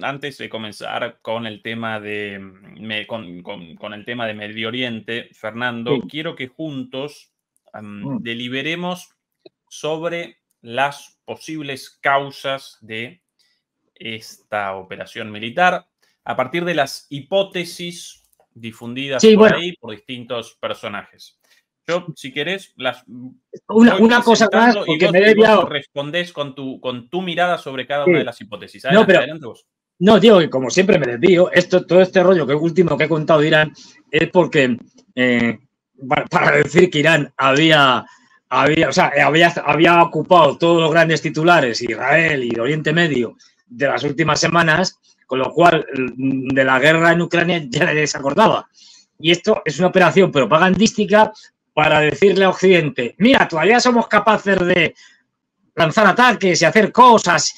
antes de comenzar con el tema de, con, el tema de Medio Oriente, Fernando, quiero que juntos mm. deliberemos sobre las posibles causas de esta operación militar a partir de las hipótesis difundidas por ahí por distintos personajes. Yo, si querés, las. Una, cosa más, porque me he Respondés con tu, con tu mirada sobre cada una de las hipótesis. no, pero, No, digo que como siempre me desvío, esto, todo este rollo que último que he contado de Irán es porque eh, para decir que Irán había, había, o sea, había, había ocupado todos los grandes titulares, Israel y Oriente Medio, de las últimas semanas, con lo cual de la guerra en Ucrania ya les acordaba. Y esto es una operación propagandística para decirle a Occidente, mira, todavía somos capaces de lanzar ataques y hacer cosas.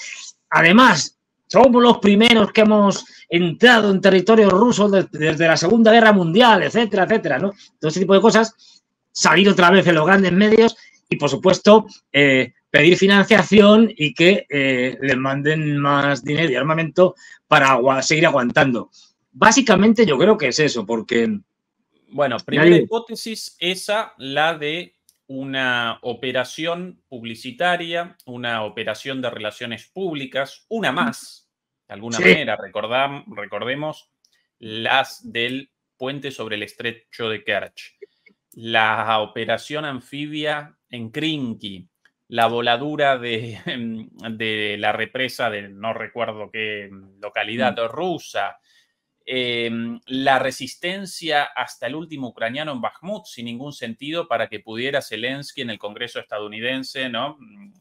Además, somos los primeros que hemos entrado en territorio ruso desde la Segunda Guerra Mundial, etcétera, etcétera, ¿no? Todo ese tipo de cosas, salir otra vez en los grandes medios y, por supuesto, eh, pedir financiación y que eh, les manden más dinero y armamento para seguir aguantando. Básicamente yo creo que es eso, porque bueno, primera hipótesis, esa, la de una operación publicitaria, una operación de relaciones públicas, una más, de alguna manera, recordemos las del puente sobre el estrecho de Kerch, la operación anfibia en Krinky, la voladura de, de, la represa de no recuerdo qué localidad mm. rusa, Em, la resistencia hasta el último ucraniano en Bakhmut sin ningún sentido para que pudiera Zelensky en el Congreso estadounidense, ¿no? Mm,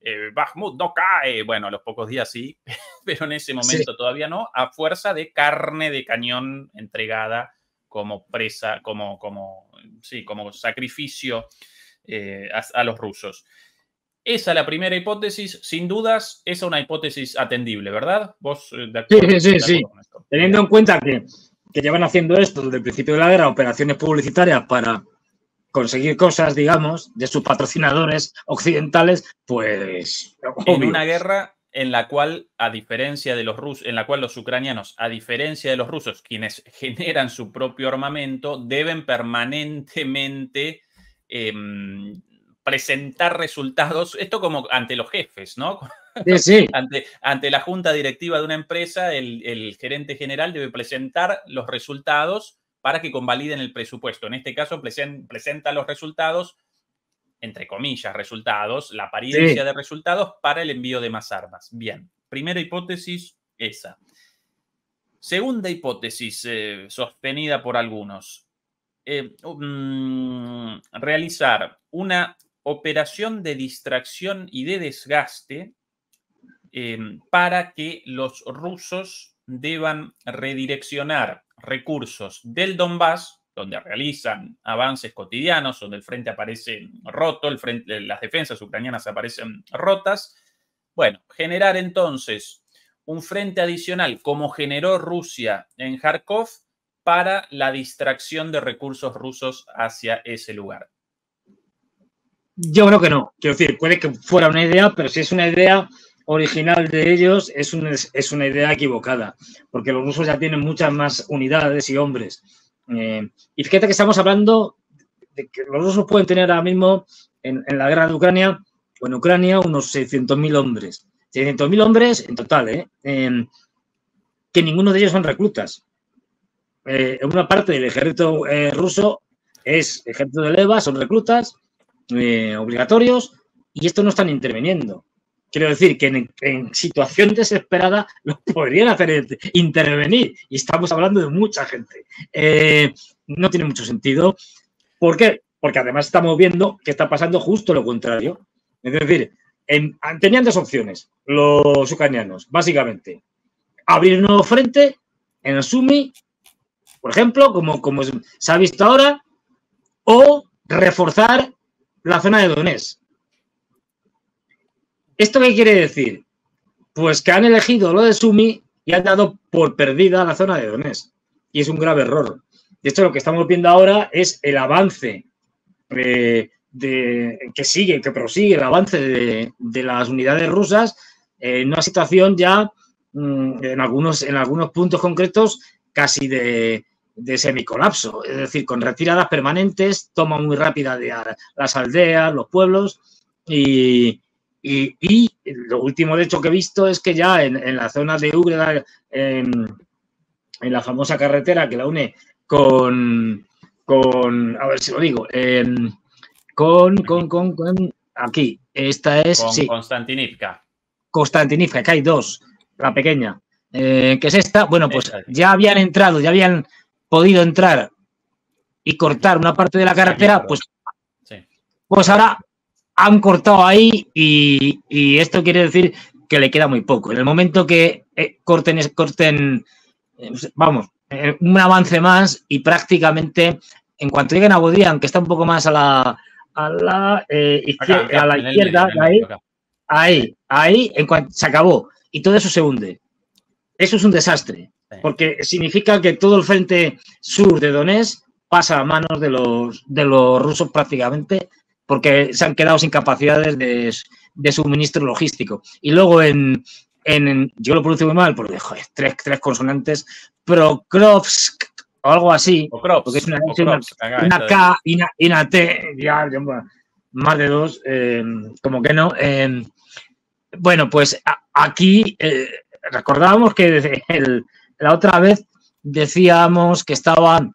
eh, Bakhmut no cae, bueno, a los pocos días sí, pero en ese momento todavía no, a fuerza de carne de cañón entregada como presa, como, como, sí, como sacrificio eh, a los rusos. Esa es la primera hipótesis, sin dudas, esa es una hipótesis atendible, ¿verdad? Vos eh, Sí, sí, sí. Teniendo en cuenta que, llevan haciendo esto desde el principio de la guerra, operaciones publicitarias para conseguir cosas, digamos, de sus patrocinadores occidentales, pues. En una guerra en la cual, a diferencia de los rusos, en la cual los ucranianos, a diferencia de los rusos, quienes generan su propio armamento, deben permanentemente em, presentar resultados, esto como ante los jefes, ¿no? Sí, sí. ante, ante, la junta directiva de una empresa, el, gerente general debe presentar los resultados para que convaliden el presupuesto. En este caso, presenta los resultados, entre comillas, resultados, la apariencia de resultados para el envío de más armas. Bien, primera hipótesis, esa. Segunda hipótesis, eh, sostenida por algunos. Eh, mm, realizar una operación de distracción y de desgaste em, para que los rusos deban redireccionar recursos del Donbass, donde realizan avances cotidianos, donde el frente aparece roto, el frente, las defensas ucranianas aparecen rotas. Bueno, generar entonces un frente adicional como generó Rusia en Kharkov para la distracción de recursos rusos hacia ese lugar. Yo creo que no. Quiero decir, puede que fuera una idea, pero si es una idea original de ellos, es, es una idea equivocada, porque los rusos ya tienen muchas más unidades y hombres. Eh, y fíjate que estamos hablando de que los rusos pueden tener ahora mismo en, la guerra de Ucrania, o en Ucrania, unos 600.000 hombres. 600.000 hombres en total, ¿eh? Em, que ninguno de ellos son reclutas. Eh, una parte del ejército ruso es ejército de leva, son reclutas, obligatorios y esto no están interviniendo. Quiero decir que en, situación desesperada lo podrían hacer intervenir y estamos hablando de mucha gente. Eh, no tiene mucho sentido. ¿Por qué? Porque además estamos viendo que está pasando justo lo contrario. Es decir, tenían dos opciones los ucranianos, básicamente. Abrir un nuevo frente en el Sumi, por ejemplo, como, como se ha visto ahora, o reforzar la zona de Donetsk. ¿Esto qué quiere decir? Pues que han elegido lo de Sumi y han dado por perdida la zona de Donetsk. Y es un grave error. De hecho, lo que estamos viendo ahora es el avance eh, de, que sigue, que prosigue el avance de, las unidades rusas en una situación ya mm, en, algunos, en algunos puntos concretos casi de, de semicolapso, es decir, con retiradas permanentes, toma muy rápida de las aldeas, los pueblos y, y, lo último de hecho que he visto es que ya en, la zona de Úgreda, en, en, la famosa carretera que la une con, con a ver si lo digo, con, con, con, con, aquí, esta es... Con sí, Constantinivka. Constantinivka, que hay dos, la pequeña, eh, que es esta, bueno, pues ya habían entrado, ya habían podido entrar y cortar una parte de la carretera, pues, pues ahora han cortado ahí y, esto quiere decir que le queda muy poco. En el momento que eh, corten, corten eh, vamos, eh, un avance más y prácticamente en cuanto lleguen a Bodrián, que está un poco más a la, a la, izquierda, a la izquierda ahí, ahí, ahí, en cuanto se acabó y todo eso se hunde. Eso es un desastre, porque significa que todo el frente sur de Donetsk pasa a manos de los, de los rusos prácticamente porque se han quedado sin capacidades de, suministro logístico. Y luego en, yo lo pronuncio muy mal, porque joder, tres, tres consonantes, Prokrovsk o algo así, porque es una, K y una, T, ya, más de dos, eh, como que no. Eh, bueno, pues aquí eh, recordábamos que la otra vez decíamos que estaban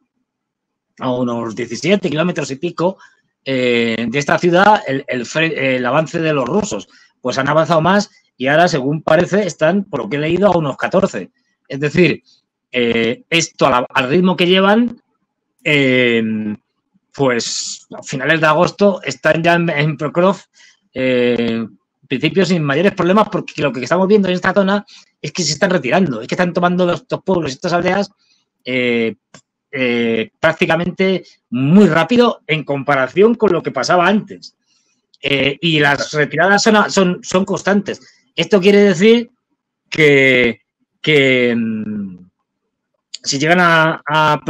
a unos 17 kilómetros y pico eh, de esta ciudad el, el, avance de los rusos. Pues han avanzado más y ahora, según parece, están, por lo que he leído, a unos 14. Es decir, eh, esto al, ritmo que llevan, eh, pues a finales de agosto están ya en, Prokrov, en principio sin mayores problemas, porque lo que estamos viendo en esta zona es que se están retirando, es que están tomando estos pueblos, estas aldeas, eh, prácticamente muy rápido en comparación con lo que pasaba antes. Eh, y las retiradas son, son, constantes. Esto quiere decir que, mm, si llegan a, a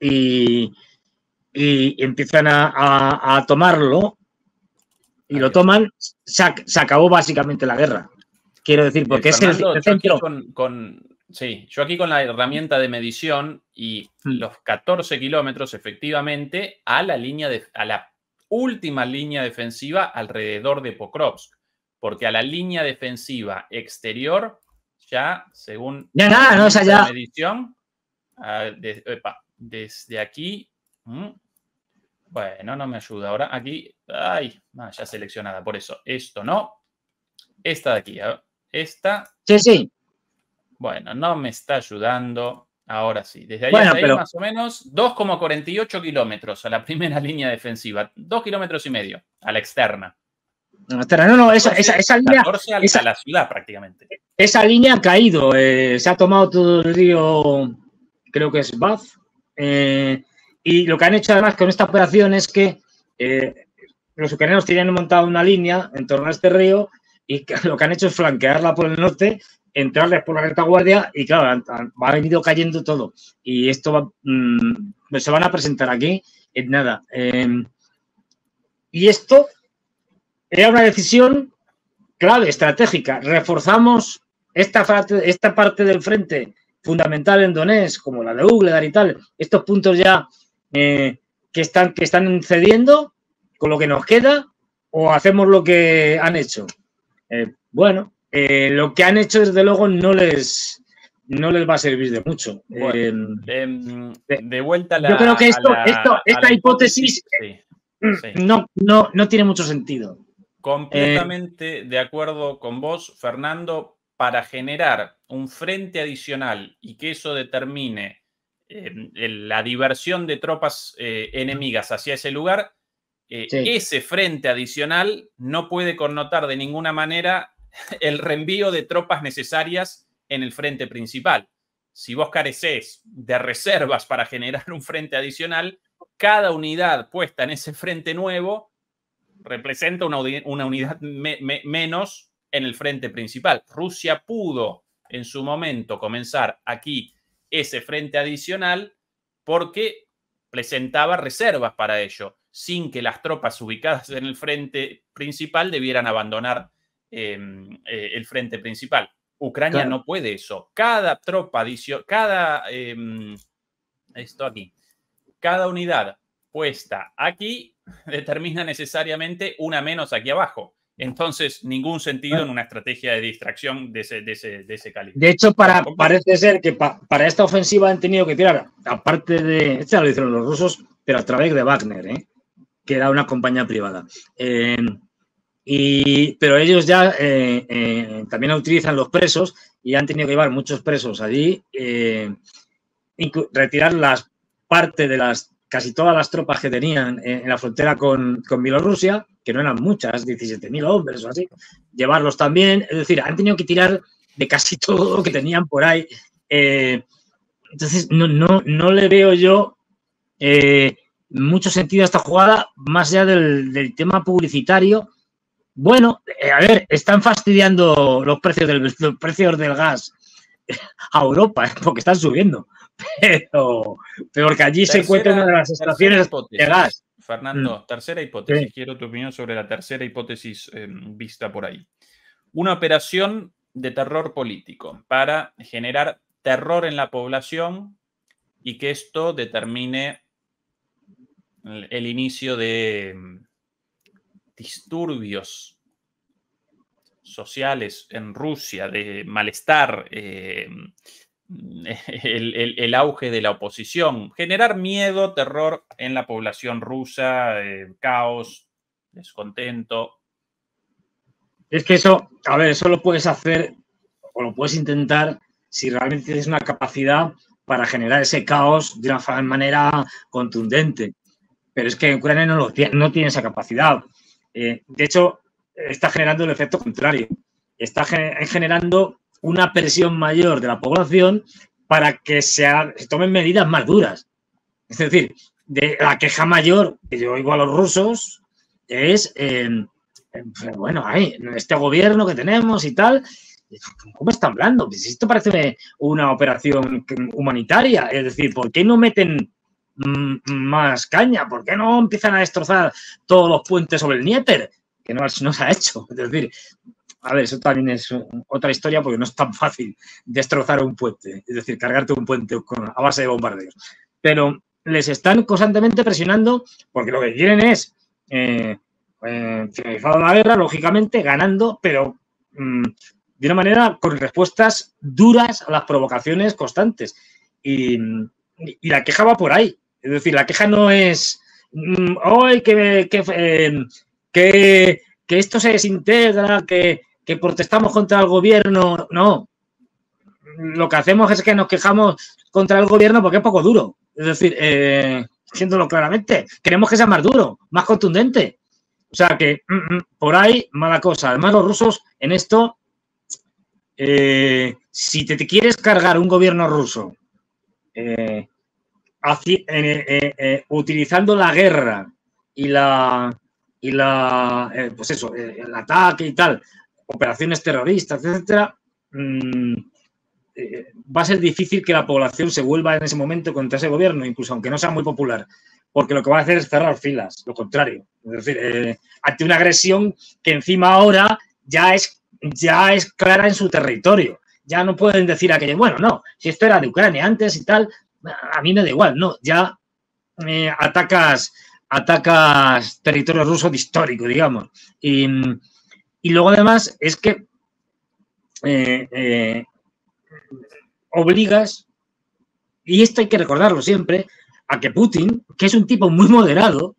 y, y, empiezan a, tomarlo y lo toman, se, acabó básicamente la guerra. Quiero decir, porque es el, centro. con Sí, yo aquí con la herramienta de medición y mm. los 14 kilómetros efectivamente a la línea de, a la última línea defensiva alrededor de Pokrovsk, porque a la línea defensiva exterior ya según ya nada, no, o medición ah, desde aquí mm, bueno, no me ayuda ahora aquí, ay, ya seleccionada, por eso esto no, esta de aquí, esta Sí, sí. Bueno, no me está ayudando. Ahora sí, desde ahí hasta ahí más o menos 2,48 kilómetros a la primera línea defensiva, 2 kilómetros y medio a la externa. No, no, esa, esa, línea. a la ciudad prácticamente. Esa línea ha caído, eh, se ha tomado todo el río, creo que es Baz. Eh, y lo que han hecho además con esta operación es que eh, los ucranianos tenían montado una línea en torno a este río y lo que han hecho es flanquearla por el norte entrarles por la retaguardia y claro, ha venido cayendo todo. Y esto va, mm, se van a presentar aquí en nada. Em, y esto era una decisión clave, estratégica. Reforzamos esta, esta parte del frente fundamental en Donetsk, como la de Ugledar y tal, estos puntos ya eh, que, están, que están cediendo con lo que nos queda, o hacemos lo que han hecho. Eh, bueno, eh, lo que han hecho, desde luego, no les, no les va a servir de mucho. Eh, de, vuelta a la. Yo creo que esto, esta hipótesis No, no, no tiene mucho sentido. Completamente de acuerdo con vos, Fernando, para generar un frente adicional y que eso determine em, la diversión de tropas eh, enemigas hacia ese lugar, ese frente adicional no puede connotar de ninguna manera el reenvío de tropas necesarias en el frente principal. Si vos carecés de reservas para generar un frente adicional, cada unidad puesta en ese frente nuevo representa una, unidad menos en el frente principal. Rusia pudo en su momento comenzar aquí ese frente adicional porque presentaba reservas para ello, sin que las tropas ubicadas en el frente principal debieran abandonar eh, el frente principal. Ucrania no puede eso. Cada tropa, cada, em, esto aquí, cada unidad puesta aquí determina necesariamente una menos aquí abajo. Entonces, ningún sentido en una estrategia de distracción de ese, de calibre. De hecho, para, parece ser que para esta ofensiva han tenido que tirar, aparte de, esto lo hicieron los rusos, pero a través de Wagner, ¿eh? que era una compañía privada. Eh, y, pero ellos ya eh, también utilizan los presos y han tenido que llevar muchos presos allí, retirar las parte de las casi todas las tropas que tenían en, la frontera con, con Bielorrusia que no eran muchas, 17.000 hombres o así, llevarlos también. Es decir, han tenido que tirar de casi todo lo que tenían por ahí. Eh, entonces, no, no, no, le veo yo eh, mucho sentido a esta jugada, más allá del, tema publicitario. Bueno, eh, a ver, están fastidiando los precios del, los precios del gas a Europa, porque están subiendo. Pero, pero que allí se encuentra una de las estaciones de gas. Fernando, mm. tercera hipótesis. Quiero tu opinión sobre la tercera hipótesis em, vista por ahí. Una operación de terror político para generar terror en la población y que esto determine el, inicio de em, disturbios sociales en Rusia, de malestar, em, el, auge de la oposición, generar miedo, terror en la población rusa, eh, caos, descontento. Es que eso, a ver, eso lo puedes hacer o lo puedes intentar si realmente tienes una capacidad para generar ese caos de una manera contundente. Pero es que Ucrania no, no tiene esa capacidad. Eh, de hecho, está generando el efecto contrario. Está generando una presión mayor de la población para que se, tomen medidas más duras. Es decir, de la queja mayor que yo oigo a los rusos es, eh, bueno, este gobierno que tenemos y tal, ¿cómo están hablando? Pues esto parece una operación humanitaria. Es decir, ¿por qué no meten más caña? ¿Por qué no empiezan a destrozar todos los puentes sobre el Níper? Que no, no se ha hecho. Es decir, a ver, eso también es otra historia porque no es tan fácil destrozar un puente, es decir, cargarte un puente a base de bombardeos. Pero les están constantemente presionando porque lo que quieren es eh, eh finalizar la guerra, lógicamente, ganando, pero mm, de una manera con respuestas duras a las provocaciones constantes. Y, la queja va por ahí. Es decir, la queja no es, hoy mm, que, eh, que, que esto se desintegra, que, que protestamos contra el gobierno, no. Lo que hacemos es que nos quejamos contra el gobierno porque es poco duro. Es decir, eh, claramente, queremos que sea más duro, más contundente. O sea que mm, mm, por ahí, mala cosa. Además, los rusos en esto, eh, si te, quieres cargar un gobierno ruso eh, eh, utilizando la guerra y la y la pues eso, el ataque y tal operaciones terroristas, etcétera, mm, eh, va a ser difícil que la población se vuelva en ese momento contra ese gobierno, incluso aunque no sea muy popular, porque lo que va a hacer es cerrar filas, lo contrario. Es decir, eh, ante una agresión que encima ahora ya es, ya es clara en su territorio. Ya no pueden decir aquello, bueno, no, si esto era de Ucrania antes y tal, a mí me da igual, no, ya eh, atacas, atacas territorio ruso histórico, digamos. Y, y luego además es que eh, eh, obligas, y esto hay que recordarlo siempre, a que Putin, que es un tipo muy moderado,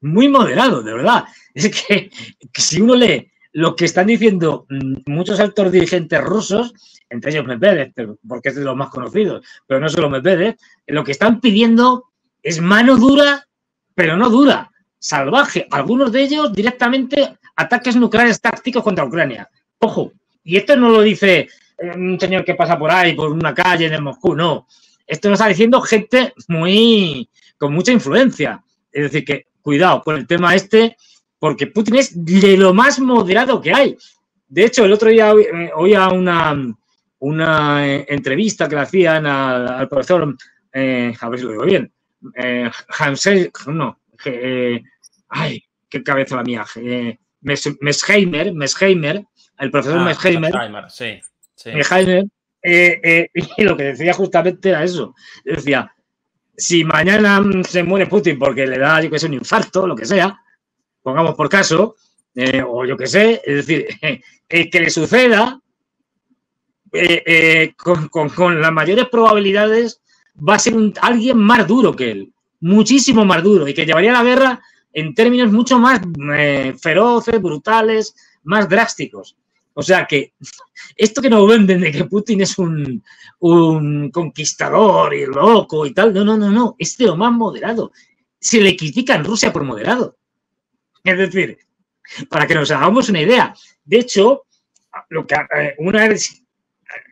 muy moderado, de verdad, es que, si uno lee lo que están diciendo mm, muchos altos dirigentes rusos, entre ellos Medvedev, porque es de los más conocidos, pero no solo Medvedev, lo que están pidiendo es mano dura, pero no dura, salvaje. Algunos de ellos directamente ataques nucleares tácticos contra Ucrania. Ojo, y esto no lo dice eh, un señor que pasa por ahí, por una calle de Moscú, no. Esto lo está diciendo gente muy con mucha influencia. Es decir, que cuidado con el tema este, porque Putin es de lo más moderado que hay. De hecho, el otro día oía una, una eh, entrevista que le hacían al, profesor, eh, a ver si lo digo bien, eh, Hansel, no, ay, qué cabeza la mía, Mesheimer, Mesheimer, el profesor ah, Mesheimer, Jaime, y lo que decía justamente era eso. Decía, si mañana se muere Putin porque le da, yo que sé, un infarto, lo que sea, pongamos por caso, o yo que sé, es decir, que le suceda, con, con, las mayores probabilidades va a ser alguien más duro que él, muchísimo más duro, y que llevaría la guerra en términos mucho más eh, feroces, brutales, más drásticos. O sea que esto que nos venden de que Putin es un, conquistador y loco y tal, no, no, no, no, es de lo más moderado. Se le critica en Rusia por moderado. Es decir, para que nos hagamos una idea. De hecho, eh, una vez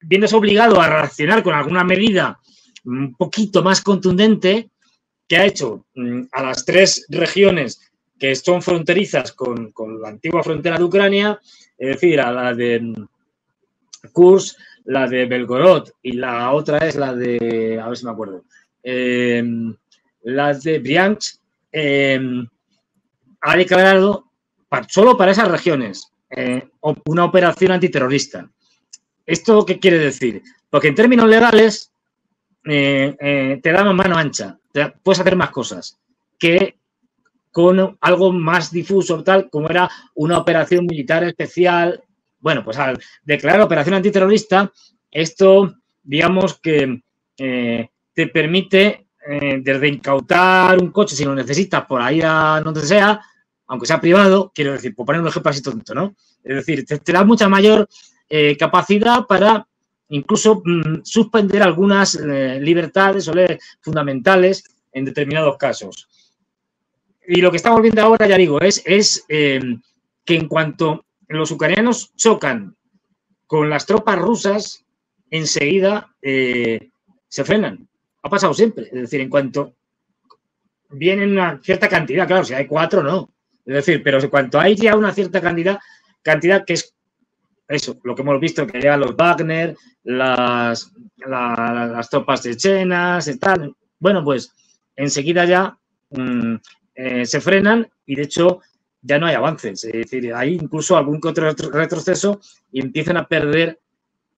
vienes obligado a reaccionar con alguna medida un poquito más contundente, que ha hecho mm, a las tres regiones que son fronterizas con, la antigua frontera de Ucrania, es decir, a la de mm, Kursk, la de Belgorod y la otra es la de, a ver si me acuerdo, eh, la de Briansk, eh, ha declarado solo para esas regiones eh, una operación antiterrorista. ¿Esto qué quiere decir? Porque en términos legales te damos mano ancha puedes hacer más cosas que con algo más difuso, tal como era una operación militar especial. Bueno, pues al declarar operación antiterrorista, esto, digamos que eh, te permite eh, desde incautar un coche si lo necesitas por ahí a donde sea, aunque sea privado, quiero decir, por poner un ejemplo así tonto, ¿no? Es decir, te, da mucha mayor eh, capacidad para incluso mm, suspender algunas eh, libertades o leyes fundamentales en determinados casos. Y lo que estamos viendo ahora, ya digo, es, es eh, que en cuanto los ucranianos chocan con las tropas rusas, enseguida se frenan. Ha pasado siempre. Es decir, en cuanto vienen una cierta cantidad, claro, si hay cuatro, no. Es decir, pero en cuanto hay ya una cierta cantidad, cantidad que es eso, lo que hemos visto, que llegan los Wagner, las, las tropas chechenas y tal. Bueno, pues enseguida ya mm, eh, se frenan y de hecho ya no hay avances. Es decir, hay incluso algún otro retroceso y empiezan a perder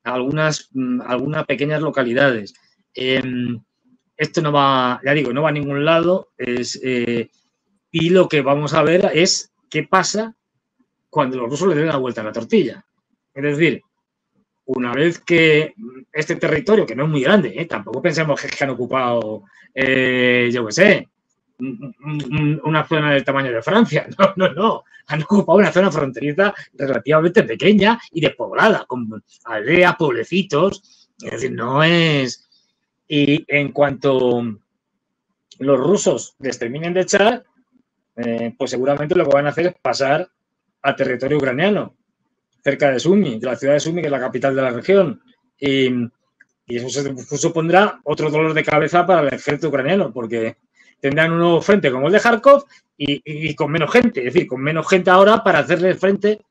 algunas, mm, algunas pequeñas localidades. Em, esto no va, ya digo, no va a ningún lado. Eh, y lo que vamos a ver es qué pasa cuando los rusos le den la vuelta a la tortilla. Es decir, una vez que este territorio, que no es muy grande, ¿eh? tampoco pensemos que han ocupado, eh, yo qué sé, una zona del tamaño de Francia. No, no, no. Han ocupado una zona fronteriza relativamente pequeña y despoblada, con aldeas, pueblecitos. Es decir, no es. Y en cuanto los rusos les terminen de echar, eh, pues seguramente lo que van a hacer es pasar a territorio ucraniano cerca de Sumi, de la ciudad de Sumi, que es la capital de la región. Y, eso supondrá otro dolor de cabeza para el ejército ucraniano, porque tendrán un nuevo frente como el de Kharkov y, con menos gente, es decir, con menos gente ahora para hacerle frente,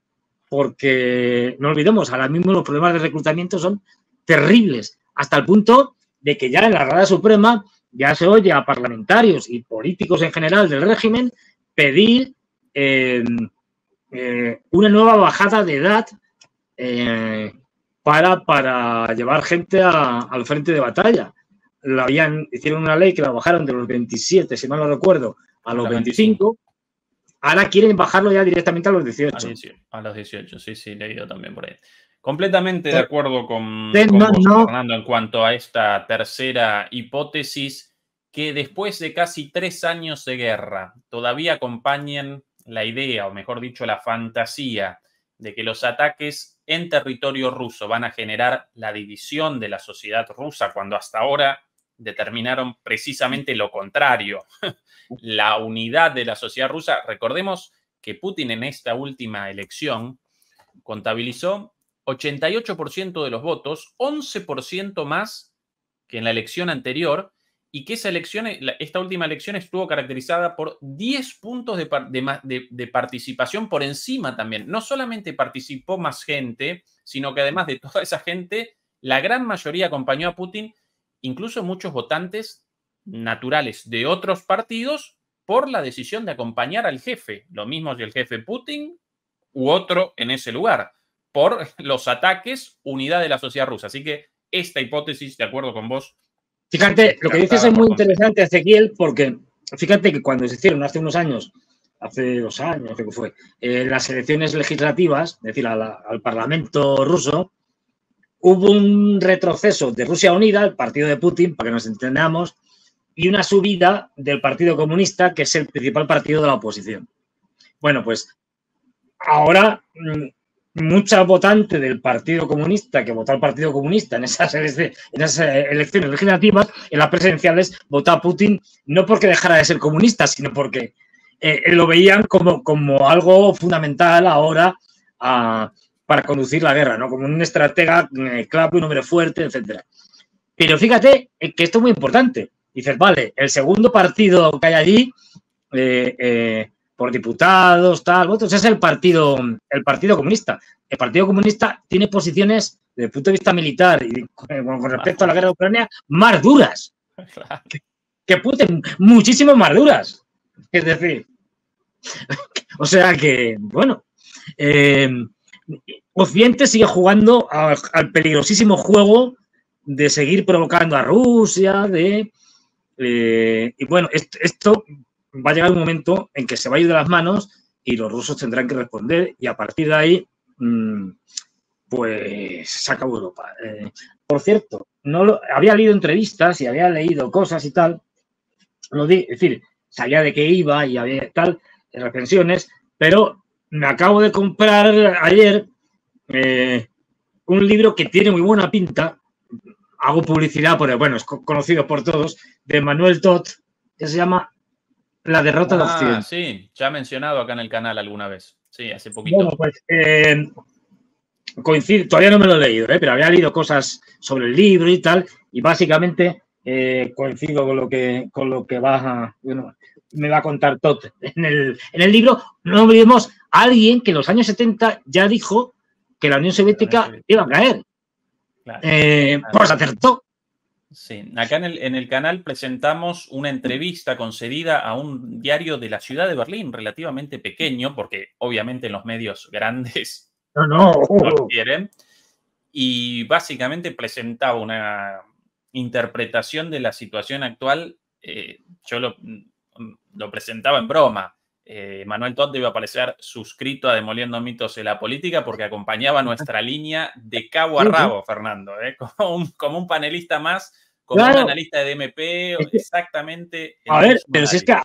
porque no olvidemos, ahora mismo los problemas de reclutamiento son terribles, hasta el punto de que ya en la Rada Suprema ya se oye a parlamentarios y políticos en general del régimen pedir eh, eh, una nueva bajada de edad eh, para, para, llevar gente al frente de batalla. La habían, hicieron una ley que la bajaron de los 27, si mal no recuerdo, a los 25. Ahora quieren bajarlo ya directamente a los 18. A, los 18, sí, sí, leído también por ahí. Completamente de acuerdo con, Fernando en cuanto a esta tercera hipótesis que después de casi tres años de guerra todavía acompañan la idea, o mejor dicho, la fantasía de que los ataques en territorio ruso van a generar la división de la sociedad rusa, cuando hasta ahora determinaron precisamente lo contrario, la unidad de la sociedad rusa. Recordemos que Putin en esta última elección contabilizó 88% de los votos, 11% más que en la elección anterior, y que esa elección, esta última elección estuvo caracterizada por 10 puntos de, participación por encima también. No solamente participó más gente, sino que además de toda esa gente, la gran mayoría acompañó a Putin, incluso muchos votantes naturales de otros partidos, por la decisión de acompañar al jefe. Lo mismo si el jefe Putin u otro en ese lugar. por los ataques, unidad de la sociedad rusa. Así que esta hipótesis, de acuerdo con vos. Fíjate, lo que dices es muy interesante, Ezequiel, porque fíjate que cuando se hicieron hace unos años, hace dos años creo que fue, eh, las elecciones legislativas, es decir, al Parlamento ruso, hubo un retroceso de Rusia Unida, el partido de Putin, para que nos entendamos, y una subida del Partido Comunista, que es el principal partido de la oposición. Bueno, pues ahora mm, mucha votante del Partido Comunista que votó al Partido Comunista en esas, elecciones legislativas, en las presidenciales, votó a Putin no porque dejara de ser comunista, sino porque eh, lo veían como, como algo fundamental ahora para conducir la guerra, ¿no? Como un estratega eh, clave, un hombre fuerte, etc. Pero fíjate eh, que esto es muy importante dices, vale, el segundo partido que hay allí, eh, eh, por diputados, tal, votos, es el partido, el Partido Comunista. El Partido Comunista tiene posiciones desde el punto de vista militar y con, respecto a la guerra de Ucrania más duras. Que, Putin, muchísimo más duras. Es decir, o sea que, bueno, eh, Occidente sigue jugando al peligrosísimo juego de seguir provocando a Rusia, de eh, y bueno, esto, va a llegar un momento en que se va a ir de las manos y los rusos tendrán que responder y a partir de ahí, mm, pues se acabó Europa. Eh, por cierto, no había leído entrevistas y había leído cosas y tal, lo di, es decir, sabía de qué iba y había tal, reflexiones, pero me acabo de comprar ayer eh, un libro que tiene muy buena pinta, hago publicidad, porque bueno, es conocido por todos, de Manuel Todd, que se llama La derrota de ah, Occidente. Sí, ya mencionado acá en el canal alguna vez. Sí, hace poquito. Bueno, pues eh, coincido, todavía no me lo he leído, eh, pero había leído cosas sobre el libro y tal, y básicamente eh, coincido con lo que, con lo que va me va a contar Todd en el, en el libro. No olvidemos a alguien que en los años 70 ya dijo que la Unión Soviética iba a caer. Eh, pues acertó. Sí, acá en el, en el, canal presentamos una entrevista concedida a un diario de la ciudad de Berlín, relativamente pequeño, porque obviamente en los medios grandes no, no. lo quieren, y básicamente presentaba una interpretación de la situación actual. Eh, yo lo, lo presentaba en broma, eh, Manuel Todd debe aparecer suscrito a Demoliendo Mitos de la Política porque acompañaba nuestra línea de cabo a rabo, Fernando, ¿eh? como, un, panelista más, como un analista de DMP, exactamente. A ver, pero si es que,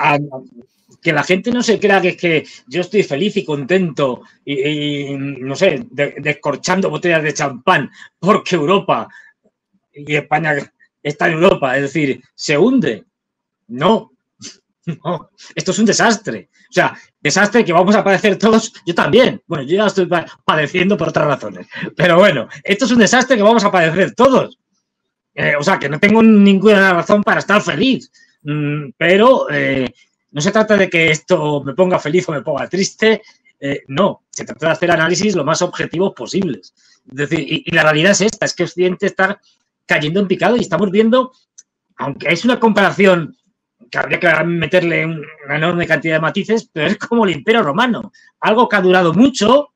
que la gente no se crea que es que yo estoy feliz y contento y, no sé, descorchando botellas de champán porque Europa y España está en Europa, es decir, se hunde. No, no, esto es un desastre. O sea, desastre que vamos a padecer todos, yo también. Bueno, yo ya estoy padeciendo por otras razones. Pero bueno, esto es un desastre que vamos a padecer todos. Eh, o sea, que no tengo ninguna razón para estar feliz. Mm, pero eh, no se trata de que esto me ponga feliz o me ponga triste. Eh, no, se trata de hacer análisis lo más objetivos posibles. Es decir, y, la realidad es esta, es que Occidente está cayendo en picado y estamos viendo, aunque es una comparación que habría que meterle una enorme cantidad de matices, pero es como el Imperio Romano, algo que ha durado mucho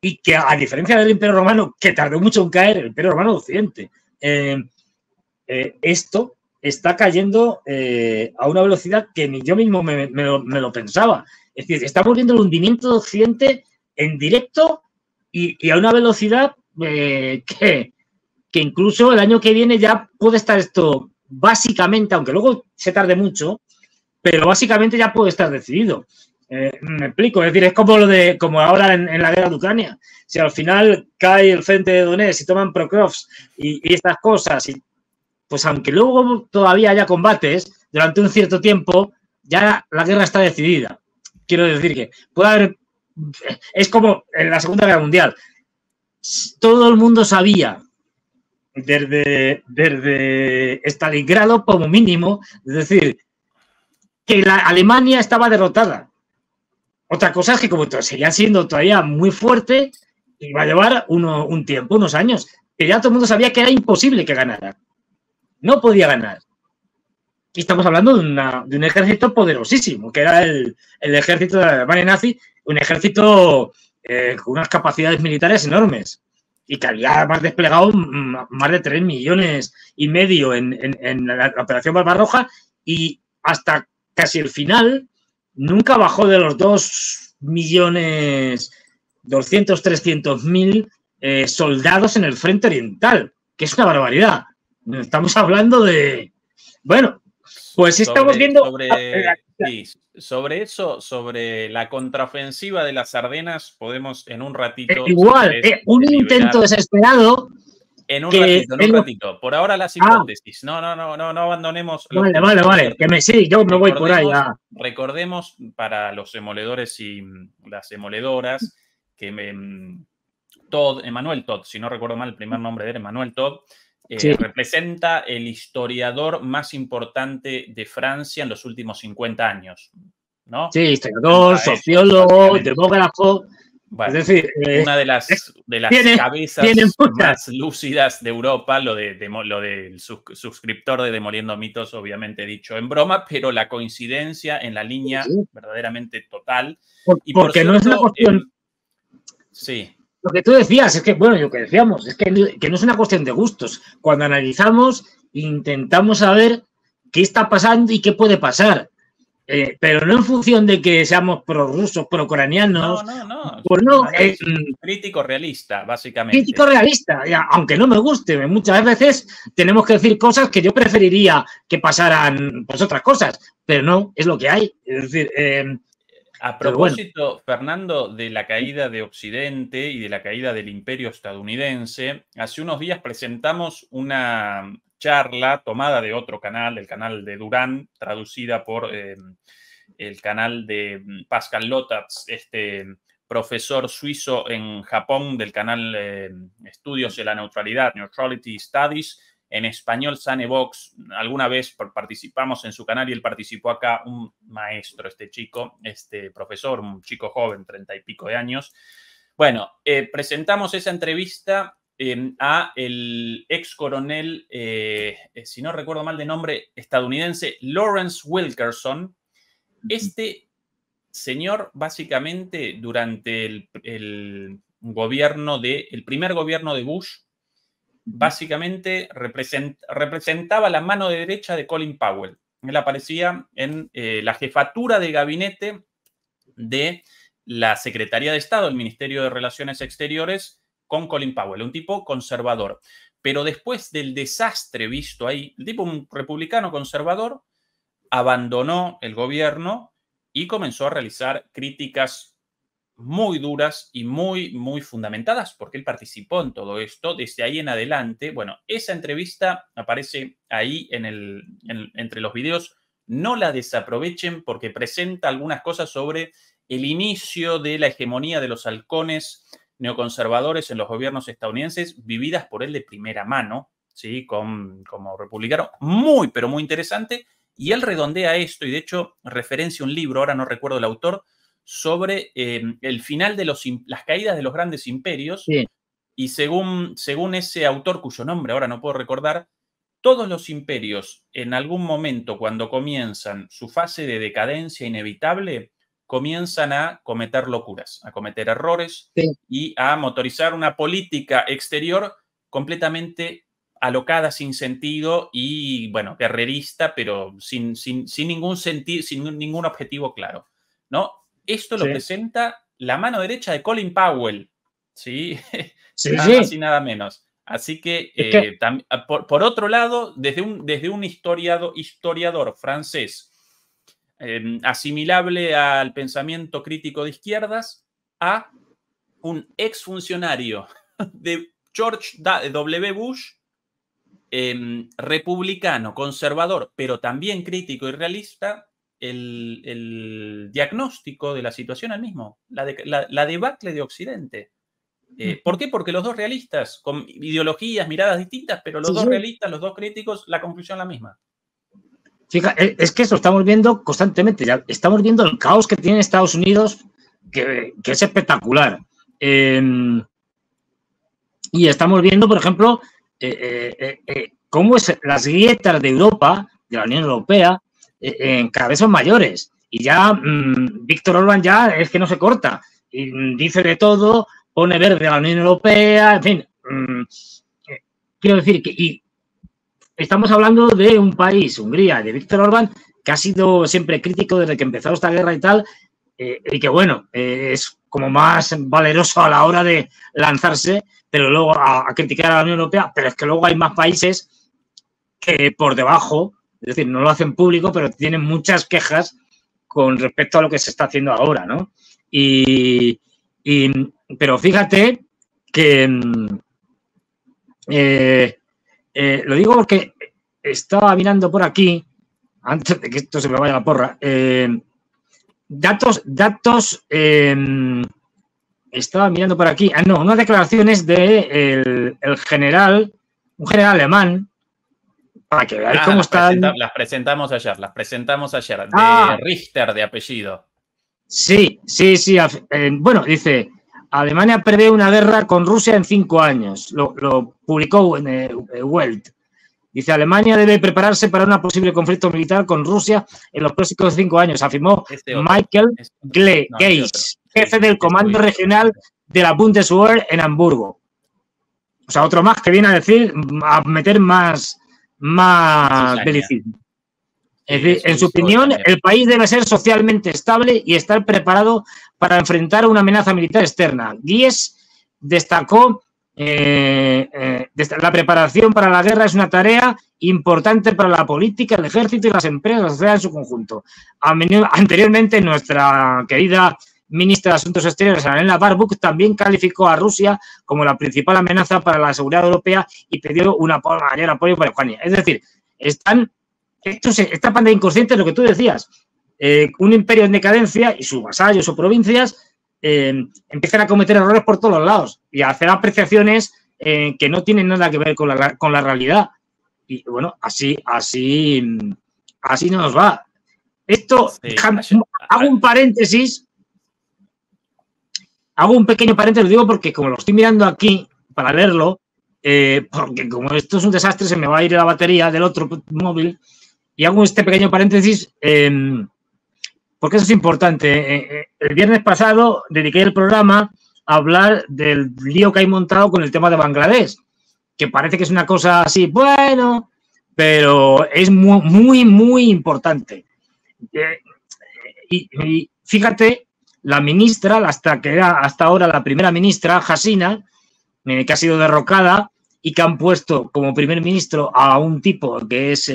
y que a diferencia del Imperio Romano, que tardó mucho en caer, el Imperio Romano Occidente, eh, eh, esto está cayendo eh, a una velocidad que ni yo mismo me, lo, pensaba. Es decir, estamos viendo el hundimiento de Occidente en directo y, a una velocidad que, que incluso el año que viene ya puede estar esto básicamente, aunque luego se tarde mucho, pero básicamente ya puede estar decidido. Eh, me explico, es decir, es como lo de, como ahora en, la guerra de Ucrania. Si al final cae el frente de Donetsk y toman Prokrovsk y, y, estas cosas, y, pues aunque luego todavía haya combates, durante un cierto tiempo, ya la guerra está decidida. Quiero decir que puede haber, es como en la Segunda Guerra Mundial. Todo el mundo sabía desde, desde Stalingrado como mínimo, es decir, que la Alemania estaba derrotada. Otra cosa es que como seguía siendo todavía muy fuerte, iba a llevar un tiempo, unos años, que ya todo el mundo sabía que era imposible que ganara. No podía ganar. Y estamos hablando de, de un ejército poderosísimo, que era el, el, ejército de la Alemania nazi, un ejército eh, con unas capacidades militares enormes y que había además desplegado más de 3 millones y medio en, la, operación Barbarroja y hasta casi el final nunca bajó de los 2 millones 200, 300 mil eh, soldados en el frente oriental, que es una barbaridad. Estamos hablando de, bueno, pues estamos viendo... Sobre, eso, sobre la contraofensiva de las Ardenas, podemos en un ratito... Igual, eh, un intento desesperado en un ratito, en un ratito. Por ahora las ah. hipótesis. No, no, no, no, no abandonemos. Vale, vale, vale. Que me sí, yo me voy por ahí. Recordemos para los demoledores y las demoledoras que me, Todd, Emanuel Todd, si no recuerdo mal el primer nombre de él, Emanuel Todd, eh, representa el historiador más importante de Francia en los últimos 50 años. ¿no? Sí, historiador, sociólogo, demógrafo. es decir, eh, una de las, de las cabezas más lúcidas de Europa, lo, de, lo del suscriptor de Demoliendo Mitos, obviamente dicho en broma, pero la coincidencia en la línea verdaderamente total. y porque no es una cuestión. sí lo que tú decías es que, bueno, lo que decíamos, es que, no es una cuestión de gustos. Cuando analizamos, intentamos saber qué está pasando y qué puede pasar. Eh, pero no en función de que seamos pro-rusos, pro-ucranianos. No, no, no. Pues no es, crítico realista, básicamente. Crítico realista, aunque no me guste. Muchas veces tenemos que decir cosas que yo preferiría que pasaran pues otras cosas, pero no, es lo que hay. Es decir, eh, a propósito, Fernando, de la caída de Occidente y de la caída del imperio estadounidense, hace unos días presentamos una charla tomada de otro canal, el canal de Durán, traducida por eh, el canal de mm, Pascal Lotats, este profesor suizo en Japón del canal eh, Estudios de la Neutralidad, Neutrality Studies, en español Sanebox. Alguna vez participamos en su canal y él participó acá, un maestro, este chico, este profesor, un chico joven, treinta y pico de años. Bueno, eh, presentamos esa entrevista em, a el ex coronel, eh, eh, si no recuerdo mal de nombre, estadounidense, Lawrence Wilkerson. Este señor, básicamente, durante el, el gobierno de, el primer gobierno de Bush, básicamente representaba la mano derecha de Colin Powell. Él aparecía en eh, la jefatura de gabinete de la Secretaría de Estado, el Ministerio de Relaciones Exteriores, con Colin Powell, un tipo conservador. Pero después del desastre visto ahí, el tipo, un republicano conservador, abandonó el gobierno y comenzó a realizar críticas muy duras y muy, muy fundamentadas, porque él participó en todo esto. Desde ahí en adelante, bueno, esa entrevista aparece ahí en el, entre los videos. No la desaprovechen porque presenta algunas cosas sobre el inicio de la hegemonía de los halcones neoconservadores en los gobiernos estadounidenses, vividas por él de primera mano, ¿sí? Como republicano. Muy, pero muy interesante. Y él redondea esto y de hecho referencia un libro, ahora no recuerdo el autor, sobre em, el final de los, las caídas de los grandes imperios. Y según, según ese autor, cuyo nombre ahora no puedo recordar, todos los imperios en algún momento cuando comienzan su fase de decadencia inevitable, comienzan a cometer locuras, a cometer errores y a motorizar una política exterior completamente alocada, sin sentido y, bueno, guerrerista, pero sin, sin, sin ningún sentido, sin ningún objetivo claro. ¿no? Esto lo presenta la mano derecha de Colin Powell, ¿sí? nada más y nada menos. Así que, eh, ah, por, otro lado, desde un, desde un historiador francés em, asimilable al pensamiento crítico de izquierdas, a un exfuncionario de George W. Bush, em, republicano, conservador, pero también crítico y realista, el, diagnóstico de la situación al mismo, la, la, debacle de Occidente. Eh, ¿Por qué? Porque los dos realistas, con ideologías, miradas distintas, pero los dos realistas, los dos críticos, la conclusión la misma. Fíjate, eh, es que eso estamos viendo constantemente. Ya estamos viendo el caos que tiene Estados Unidos, que, es espectacular. Em, y estamos viendo, por ejemplo, eh, cómo es las grietas de Europa, de la Unión Europea, en cada son mayores. Y ya mm, Víctor Orban ya es que no se corta. dice de todo, pone verde a la Unión Europea, en fin. Mm, eh, quiero decir que y estamos hablando de un país, Hungría, de Víctor Orbán, que ha sido siempre crítico desde que empezó esta guerra y tal, eh, y que bueno, eh, es como más valeroso a la hora de lanzarse, pero luego a, criticar a la Unión Europea, pero es que luego hay más países que por debajo, es decir, no lo hacen público, pero tienen muchas quejas con respecto a lo que se está haciendo ahora, ¿no? Y, pero fíjate que mm, eh, lo digo porque estaba mirando por aquí antes de que esto se me vaya la porra, eh, datos, datos, estaba mirando por aquí, ah, no, unas declaraciones de el, general, un general alemán, para que veáis ah, cómo están. las presentamos ayer, las presentamos ayer, de ah. Richter de apellido. Sí, sí, sí. Eh, bueno, dice, Alemania prevé una guerra con Rusia en cinco años. Lo, publicó en eh, Welt. Dice, Alemania debe prepararse para un posible conflicto militar con Rusia en los próximos cinco años, afirmó este Michael Gle Gates, jefe del Comando Regional de la Bundeswehr en Hamburgo. O sea, otro más que viene a decir, a meter más, más belicismo. Es decir, en su opinión, el país debe ser socialmente estable y estar preparado para enfrentar una amenaza militar externa. Gies destacó eh, eh, la preparación para la guerra es una tarea importante para la política, el ejército y las empresas, la sociedad en su conjunto. Anteriormente, nuestra querida ministra de Asuntos Exteriores, Elena Barbuk, también calificó a Rusia como la principal amenaza para la seguridad europea y pidió un mayor apoyo para Ucrania. Es decir, están, esto se, esta panda inconsciente es lo que tú decías. Eh, un imperio en decadencia y sus vasallos o provincias eh, empiezan a cometer errores por todos los lados y a hacer apreciaciones eh, que no tienen nada que ver con la, con la realidad. Y bueno, así, así, así nos va. Esto, hago un paréntesis, hago un pequeño paréntesis, lo digo porque como lo estoy mirando aquí para verlo, eh, porque como esto es un desastre, se me va a ir la batería del otro móvil, y hago este pequeño paréntesis porque eso es importante. Eh, eh, el viernes pasado dediqué el programa a hablar del lío que hay montado con el tema de Bangladesh, que parece que es una cosa así, bueno, pero es muy, muy, importante. Y, fíjate, la ministra, hasta que era hasta ahora la primera ministra, Hasina, que ha sido derrocada y que han puesto como primer ministro a un tipo que es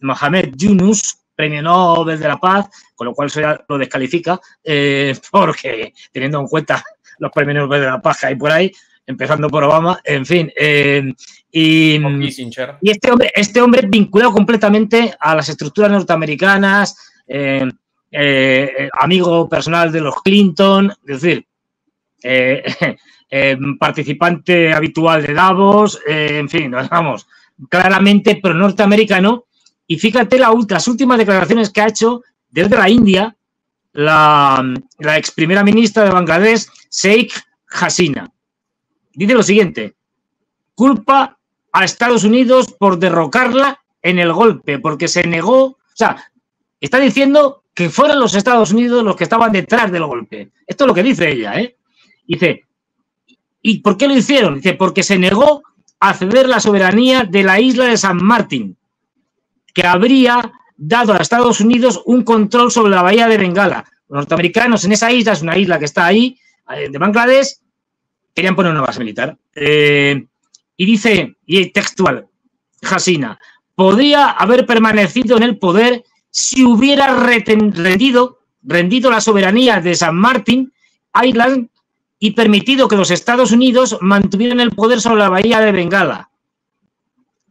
Mohamed Yunus, premio Nobel de la Paz, con lo cual eso ya lo descalifica, eh, porque teniendo en cuenta los premios Nobel de la Paz que hay por ahí, empezando por Obama, en fin. Eh, y, este hombre, este hombre vinculado completamente a las estructuras norteamericanas, eh, amigo personal de los Clinton, es decir, participante habitual de Davos, en fin, vamos, claramente pro norteamericano y fíjate las últimas declaraciones que ha hecho desde la India la, ex primera ministra de Bangladesh, Sheikh Hasina. Dice lo siguiente, culpa a Estados Unidos por derrocarla en el golpe, porque se negó, o sea, está diciendo que fueron los Estados Unidos los que estaban detrás del golpe. Esto es lo que dice ella, ¿eh? Dice, ¿y por qué lo hicieron? Dice, porque se negó a ceder la soberanía de la isla de San Martín que habría dado a Estados Unidos un control sobre la bahía de Bengala. Los norteamericanos en esa isla, es una isla que está ahí, eh, de Bangladesh, querían poner una base militar. Eh, y dice, y textual, Hasina, podría haber permanecido en el poder si hubiera rendido, rendido la soberanía de San Martín Island y permitido que los Estados Unidos mantuvieran el poder sobre la bahía de Bengala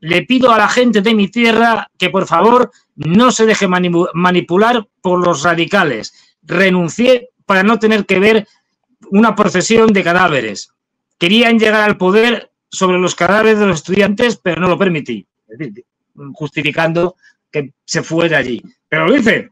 le pido a la gente de mi tierra que por favor no se deje manipular por los radicales. Renuncié para no tener que ver una procesión de cadáveres. Querían llegar al poder sobre los cadáveres de los estudiantes, pero no lo permití. justificando que se fue de allí. Pero lo dice,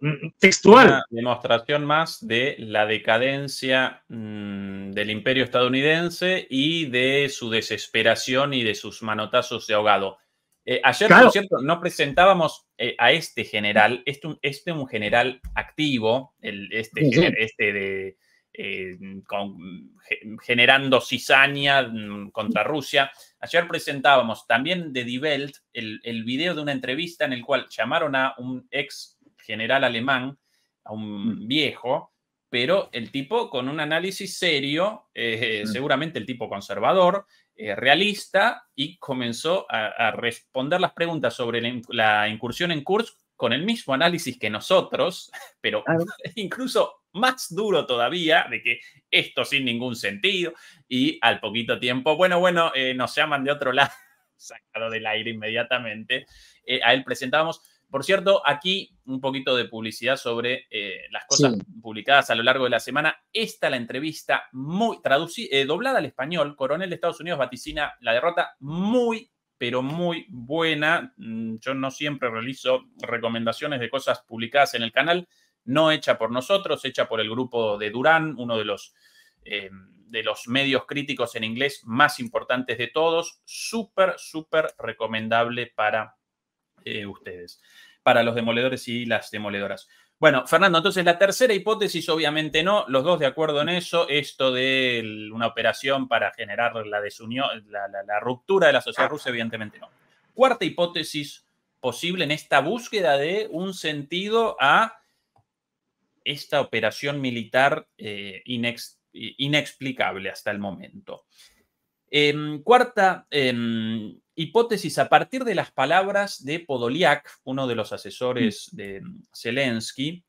Mm, textual. Una demostración más de la decadencia mm, del imperio estadounidense y de su desesperación y de sus manotazos de ahogado. Eh, ayer, por cierto, no presentábamos eh, a este general, este, este un general activo, el, este, este de eh, generando cizaña mm, contra Rusia. Ayer presentábamos también de Die Welt el, el, video de una entrevista en el cual llamaron a un ex general alemán, a un mm. viejo, pero el tipo con un análisis serio, mm. seguramente el tipo conservador, eh, realista y comenzó a, responder las preguntas sobre la, incursión en Kursk con el mismo análisis que nosotros, pero incluso más duro todavía, de que esto sin ningún sentido, y al poquito tiempo, bueno, bueno, eh, nos llaman de otro lado, sacado del aire inmediatamente, eh, a él presentábamos por cierto, aquí un poquito de publicidad sobre eh, las cosas publicadas a lo largo de la semana. Esta la entrevista muy traducida, doblada al español. Coronel de Estados Unidos vaticina la derrota muy, pero muy buena. Mm, yo no siempre realizo recomendaciones de cosas publicadas en el canal, no hecha por nosotros, hecha por el grupo de Durán, uno de los, eh, de los medios críticos en inglés más importantes de todos. Súper, súper recomendable para ustedes para los demoledores y las demoledoras. Bueno, Fernando, entonces la tercera hipótesis, obviamente no, los dos de acuerdo en eso, esto de una operación para generar la desunión, la, ruptura de la sociedad rusa, evidentemente no. Cuarta hipótesis posible en esta búsqueda de un sentido a esta operación militar eh, inexplicable hasta el momento. Em, cuarta em, hipótesis a partir de las palabras de Podoliak, uno de los asesores mm. de Zelensky.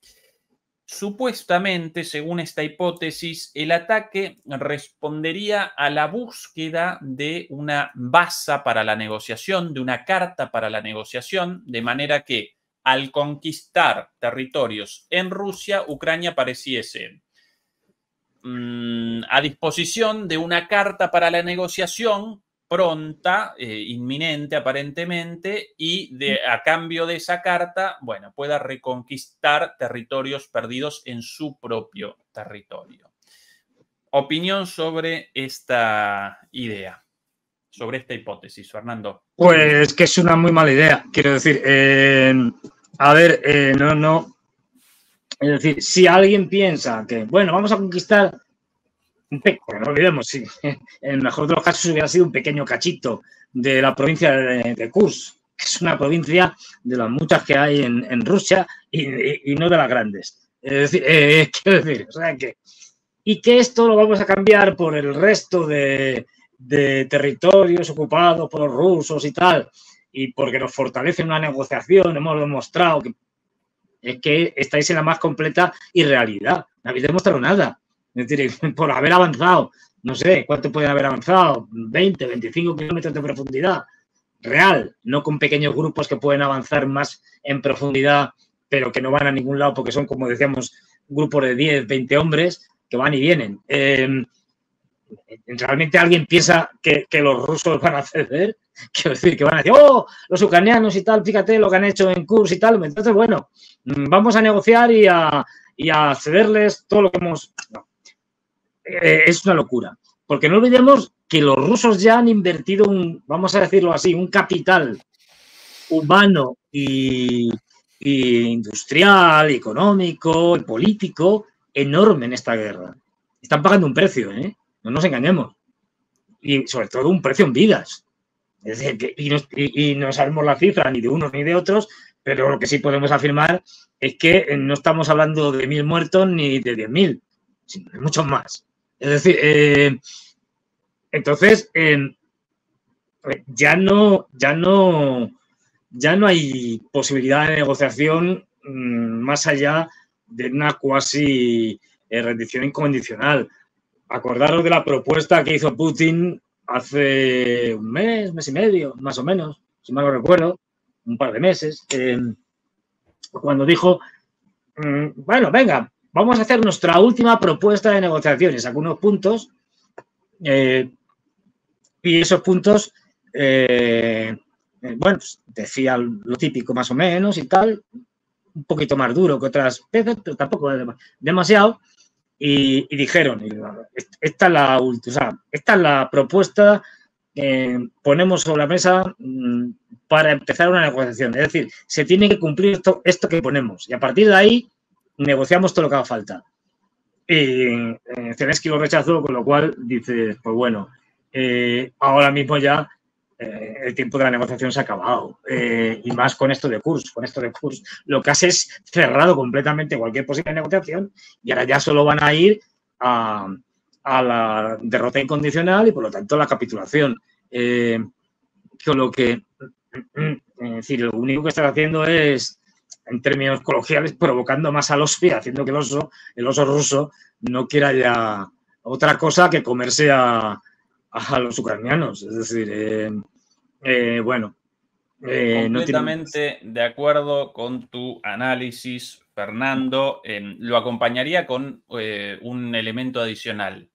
Supuestamente, según esta hipótesis, el ataque respondería a la búsqueda de una base para la negociación, de una carta para la negociación, de manera que al conquistar territorios en Rusia, Ucrania pareciese Mm, a disposición de una carta para la negociación pronta, eh, inminente aparentemente, y de, a cambio de esa carta, bueno, pueda reconquistar territorios perdidos en su propio territorio. Opinión sobre esta idea, sobre esta hipótesis, Fernando. Pues que es una muy mala idea, quiero decir, eh, a ver, eh, no, no, es decir, si alguien piensa que, bueno, vamos a conquistar no olvidemos, sí, en el mejor de los casos hubiera sido un pequeño cachito de la provincia de, Kursk, que es una provincia de las muchas que hay en, Rusia y, no de las grandes. Es decir, eh, quiero decir, o sea que, y que esto lo vamos a cambiar por el resto de, de territorios ocupados por los rusos y tal, y porque nos fortalece una negociación, hemos demostrado que es que estáis en la más completa irrealidad. No habéis demostrado nada. Es decir, por haber avanzado, no sé, ¿cuánto pueden haber avanzado? 20, 25 kilómetros de profundidad. Real, no con pequeños grupos que pueden avanzar más en profundidad, pero que no van a ningún lado porque son, como decíamos, grupos de 10, 20 hombres que van y vienen. Eh, realmente alguien piensa que, los rusos van a ceder, quiero decir, que van a decir, oh, los ucranianos y tal, fíjate lo que han hecho en Kurs y tal, entonces, bueno, mm, vamos a negociar y a, cederles todo lo que hemos... Eh, es una locura, porque no olvidemos que los rusos ya han invertido un, vamos a decirlo así, un capital humano y, y industrial, económico y político enorme en esta guerra. Están pagando un precio, ¿eh? No nos engañemos. Y sobre todo un precio en vidas. Es decir, y, no, sabemos la cifra ni de unos ni de otros, pero lo que sí podemos afirmar es que no estamos hablando de mil muertos ni de diez mil, sino de muchos más. Es decir, eh, entonces eh, ya no, ya no, ya no hay posibilidad de negociación mm, más allá de una cuasi eh, rendición incondicional acordaros de la propuesta que hizo Putin hace un mes, mes y medio, más o menos, si mal no recuerdo, un par de meses, eh, cuando dijo, mm, bueno, venga, vamos a hacer nuestra última propuesta de negociaciones, algunos puntos, eh, y esos puntos, eh, bueno, pues, decía lo típico más o menos y tal, un poquito más duro que otras veces, pero tampoco demasiado, y, dijeron, esta es la, esta es la propuesta que ponemos sobre la mesa mm, para empezar una negociación. Es decir, se tiene que cumplir esto, esto que ponemos y a partir de ahí negociamos todo lo que haga falta. Y eh, Zelensky lo rechazó, con lo cual dice, pues bueno, eh, ahora mismo ya eh, el tiempo de la negociación se ha acabado. y más con esto de Kurs. Con esto de Kurs lo que hace es cerrado completamente cualquier posible negociación y ahora ya solo van a ir a, la derrota incondicional y por lo tanto la capitulación. con lo que, es decir, lo único que están haciendo es en términos coloquiales, provocando más al oso haciendo que el oso, el oso ruso, no quiera ya otra cosa que comerse a, los ucranianos. Es decir, eh, eh, bueno. Eh, Completamente de acuerdo con tu análisis, Fernando. lo acompañaría con un elemento adicional.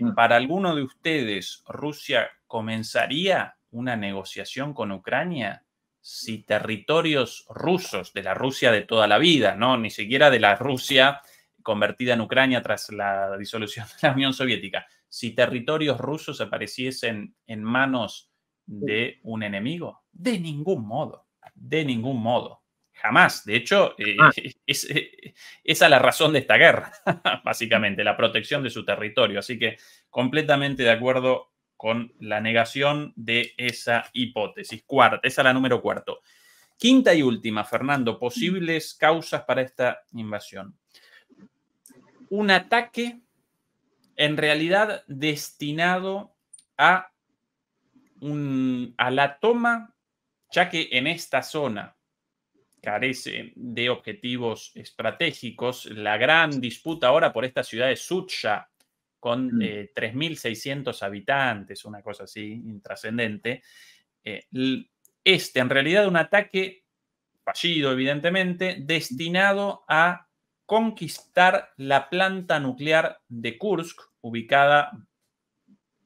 Mm. Para alguno de ustedes, ¿Rusia comenzaría una negociación con Ucrania? si territorios rusos, de la Rusia de toda la vida, ¿no? Ni siquiera de la Rusia convertida en Ucrania tras la disolución de la Unión Soviética, si territorios rusos apareciesen en manos de un enemigo, de ningún modo, de ningún modo. Jamás. De hecho, eh, es, eh, esa es la razón de esta guerra, básicamente, la protección de su territorio. Así que completamente de acuerdo con la negación de esa hipótesis. Cuarta, esa es la número cuarto. Quinta y última, Fernando, posibles causas para esta invasión. Un ataque en realidad destinado a, a la toma, ya que en esta zona carece de objetivos estratégicos, la gran disputa ahora por esta ciudad de Sucha con 3.600 mm. eh, habitantes, una cosa así, intrascendente. Eh, este, en realidad, un ataque fallido, evidentemente, destinado a conquistar la planta nuclear de Kursk, ubicada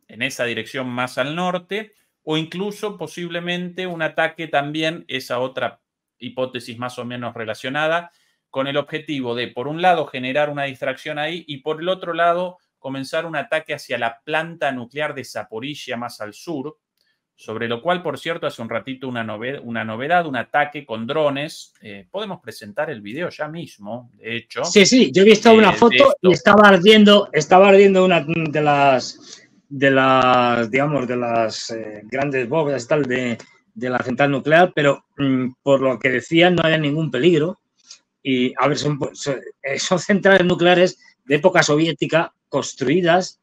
en esa dirección más al norte, o incluso posiblemente un ataque también, esa otra hipótesis más o menos relacionada, con el objetivo de, por un lado, generar una distracción ahí y por el otro lado, comenzar un ataque hacia la planta nuclear de Zaporizhia más al sur, sobre lo cual, por cierto, hace un ratito una, novedad, una novedad un ataque con drones. Eh, podemos presentar el video ya mismo, de hecho. Sí, sí, yo he visto una eh, foto y estaba ardiendo, estaba ardiendo una de las, de las, digamos, de las eh, grandes bóvedas tal de, de, la central nuclear, pero mm, por lo que decían no había ningún peligro. Y a ver, son, son centrales nucleares de época soviética construidas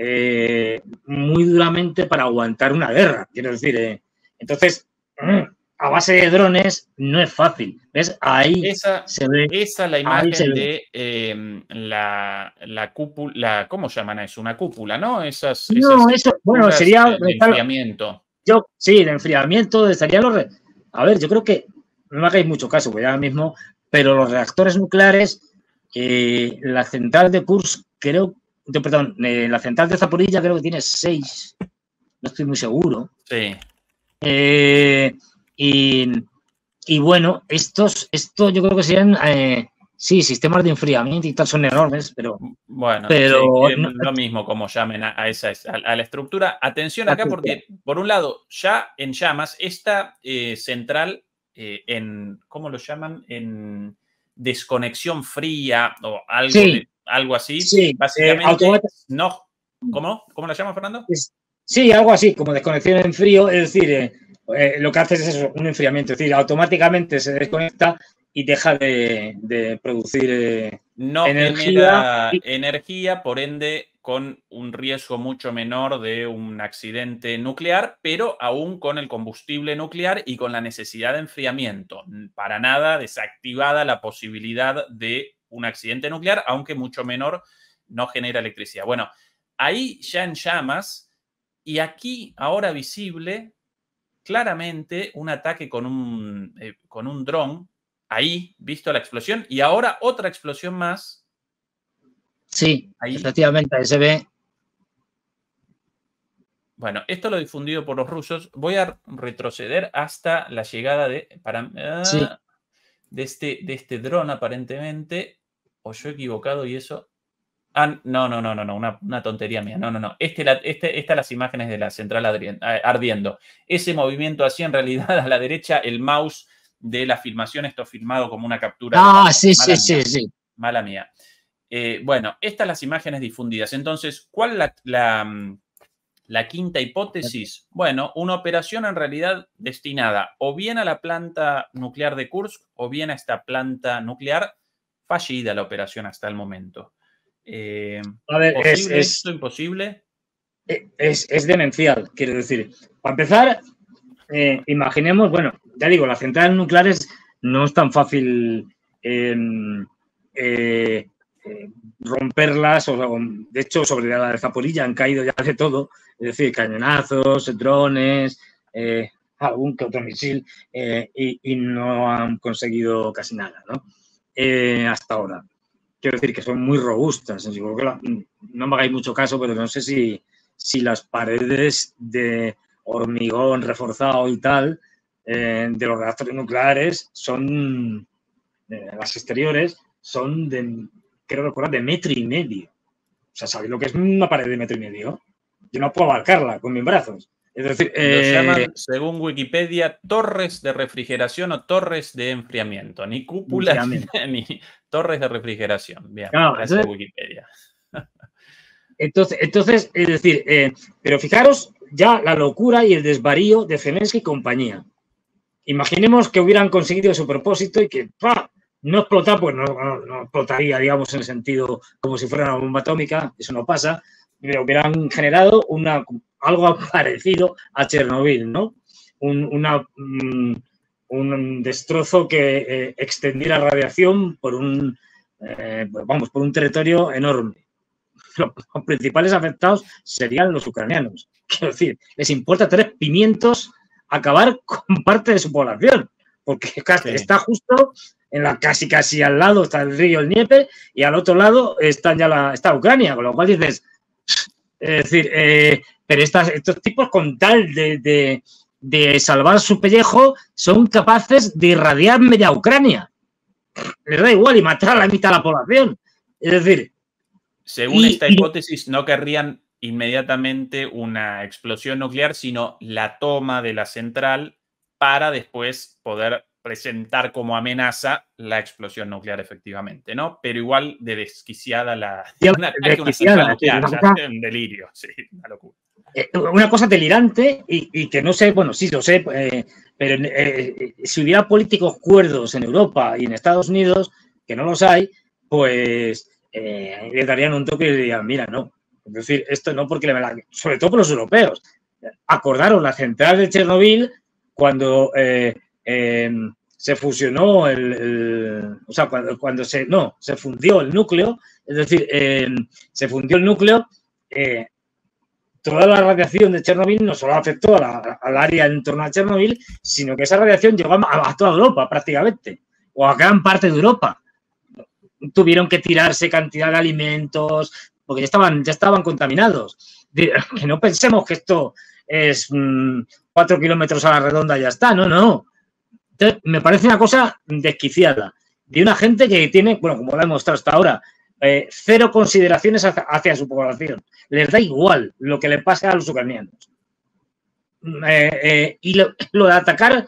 eh, muy duramente para aguantar una guerra. Quiero decir, eh, entonces, mm, a base de drones no es fácil. ¿Ves? Ahí esa, se ve. Esa es la imagen de em, la, la, cúpula, ¿cómo llaman eso? Una cúpula, ¿no? Esas, no, eso, bueno, sería. De enfriamiento. Yo, sí, de enfriamiento, estaría los. A ver, yo creo que no me hagáis mucho caso, porque ahora mismo, pero los reactores nucleares eh, la central de Kursk, creo, perdón, eh, la central de Zaporilla creo que tiene seis, no estoy muy seguro. Sí. Eh, y, bueno, estos, estos yo creo que serían, sí, sistemas de enfriamiento y tal son enormes, pero... Bueno, pero, lo mismo como llamen a, esa a, la estructura. Atención acá porque, por un lado, ya en llamas, esta central en, ¿cómo lo llaman? En desconexión fría o algo, algo así. Sí, básicamente. no, ¿Cómo? ¿Cómo la llama, Fernando? Sí, algo así, como desconexión en frío, es decir, eh, eh, lo que hace es eso, un enfriamiento, es decir, automáticamente se desconecta y deja de, producir eh, no energía. energía, por ende con un riesgo mucho menor de un accidente nuclear, pero aún con el combustible nuclear y con la necesidad de enfriamiento. Para nada desactivada la posibilidad de un accidente nuclear, aunque mucho menor, no genera electricidad. Bueno, ahí ya en llamas y aquí ahora visible claramente un ataque con un, eh, con un dron, ahí visto la explosión y ahora otra explosión más Sí, Ahí. efectivamente, ahí se ve. Bueno, esto lo difundido por los rusos. Voy a retroceder hasta la llegada de, para, ah, de, este, de este dron, aparentemente. O yo he equivocado y eso. Ah, no, no, no, no, no, una, tontería mía. No, no, no. Este, este, estas las imágenes de la central ardiendo. Ese movimiento así, en realidad, a la derecha, el mouse de la filmación, esto filmado como una captura. Ah, sí, sí, sí, sí. Mala mía. Eh, bueno, estas las imágenes difundidas. Entonces, ¿cuál la, la, mm, la quinta hipótesis? Bueno, una operación en realidad destinada o bien a la planta nuclear de Kursk o bien a esta planta nuclear fallida la operación hasta el momento. Eh, a ver, es, esto imposible? E, es, demencial, quiero decir. Para empezar, eh, imaginemos, bueno, ya digo, las centrales nucleares no es tan fácil em, eh, romperlas, o, de hecho, sobre la de Zaporilla han caído ya de todo, es decir, cañonazos, drones, algún que otro misil, y, y, no han conseguido casi nada, ¿no? Hasta ahora quiero decir que son muy robustas. no me hagáis mucho caso, pero no sé si, si las paredes de hormigón reforzado y tal eh, de los reactores nucleares son, eh, las exteriores, son de, creo recordar, de metro y medio. O sea, ¿sabéis lo que es una pared de metro y medio? Yo no puedo abarcarla con mis brazos. Es decir, eh, llaman, según Wikipedia, torres de refrigeración o torres de enfriamiento. Ni cúpulas ni torres de refrigeración. Bien, gracias a Wikipedia. Entonces, entonces, es decir, eh, pero fijaros ya la locura y el desvarío de Zelensky y compañía. Imaginemos que hubieran conseguido su propósito y que no explota, pues no, no, explotaría, digamos, en el sentido como si fuera una bomba atómica, eso no pasa, pero hubieran generado una, algo parecido a Chernobyl, ¿no? Un, mm, un destrozo que eh, extendiera radiación por un, eh, vamos, por un territorio enorme. Los, principales afectados serían los ucranianos. Quiero decir, les importa tres pimientos acabar con parte de su población, porque está justo en la casi casi al lado está el río el Niepe y al otro lado está ya la está Ucrania, con lo cual dices, es decir, eh, pero estos tipos con tal de, salvar su pellejo son capaces de irradiar media Ucrania. Les da igual y matar a la mitad de la población. Es decir... Según esta hipótesis, no querrían inmediatamente una explosión nuclear, sino la toma de la central para después poder presentar como amenaza la explosión nuclear efectivamente, ¿no? Pero igual de desquiciada la... Una, desquiciada, en delirio, sí, una locura. Eh, una cosa delirante y, que no sé, bueno, sí lo sé, eh, pero eh, si hubiera políticos cuerdos en Europa y en Estados Unidos, que no los hay, pues le darían un toque y dirían, mira, no. Es decir, esto no porque le la... Sobre todo por los europeos. Acordaron la central de Chernobyl cuando em, se fusionó el, o sea, cuando, cuando, se, no, se fundió el núcleo, es decir, em, se fundió el núcleo, toda la radiación de Chernobyl no solo afectó al área en torno a Chernobyl, sino que esa radiación llegó a, toda Europa prácticamente, o a gran parte de Europa. Tuvieron que tirarse cantidad de alimentos, porque ya estaban, ya estaban contaminados. Que no pensemos que esto es mm, cuatro kilómetros a la redonda y ya está, no, no. Me parece una cosa desquiciada de una gente que tiene, bueno, como lo he mostrado hasta ahora, eh, cero consideraciones hacia, su población. Les da igual lo que le pase a los ucranianos. Eh, eh, y lo, de atacar,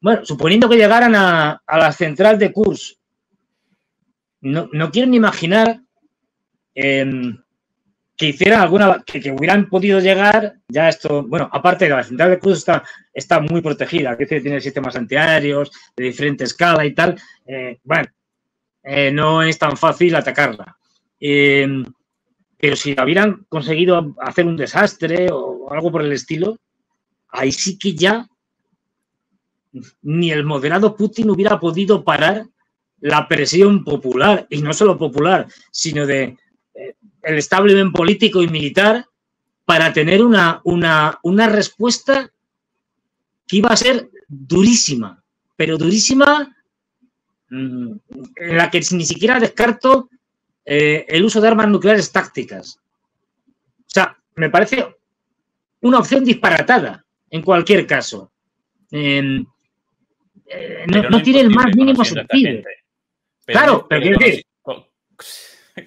bueno, suponiendo que llegaran a, la central de Kurs, no, no quiero ni imaginar em, que hicieran alguna, que, hubieran podido llegar, ya esto, bueno, aparte de la central de Kurs está, está muy protegida, que tiene sistemas antiaéreos de diferente escala y tal, bueno, eh, no es tan fácil atacarla. Eh, pero si hubieran conseguido hacer un desastre o algo por el estilo, ahí sí que ya ni el moderado Putin hubiera podido parar la presión popular, y no solo popular, sino de eh, el establishment político y militar para tener una, una, una respuesta que iba a ser durísima, pero durísima Mm, en la que ni siquiera descarto eh, el uso de armas nucleares tácticas. O sea, me parece una opción disparatada en cualquier caso. Eh, no, tiene el más mínimo sentido. claro, pero quiero decir.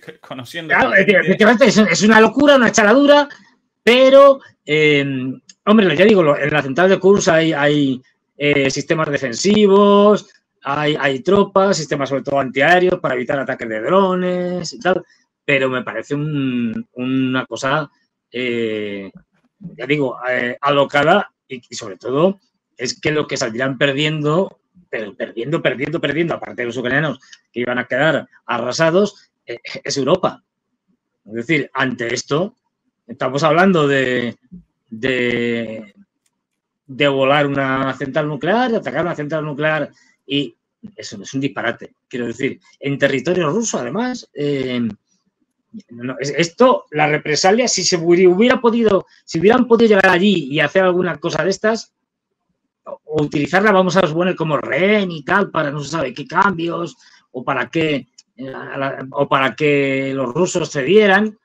Conociendo. efectivamente, es, una locura, una chaladura, pero, em, hombre, ya digo, en la central de curso hay, hay eh, sistemas defensivos, hay, hay, tropas, sistemas sobre todo antiaéreos para evitar ataques de drones y tal, pero me parece una cosa, eh, ya digo, eh, alocada y, sobre todo es que lo que saldrían perdiendo, pero perdiendo, perdiendo, perdiendo, aparte de los ucranianos que iban a quedar arrasados, eh, es Europa. Es decir, ante esto, estamos hablando de, de, de volar una central nuclear, de atacar una central nuclear y eso es un disparate. Quiero decir, en territorio ruso, además, eh, esto, la represalia, si se hubiera podido, si hubieran podido llegar allí y hacer alguna cosa de estas, o utilizarla, vamos a suponer, como rehén y tal, para no se sabe qué cambios, o para qué, eh, o para que los rusos cedieran,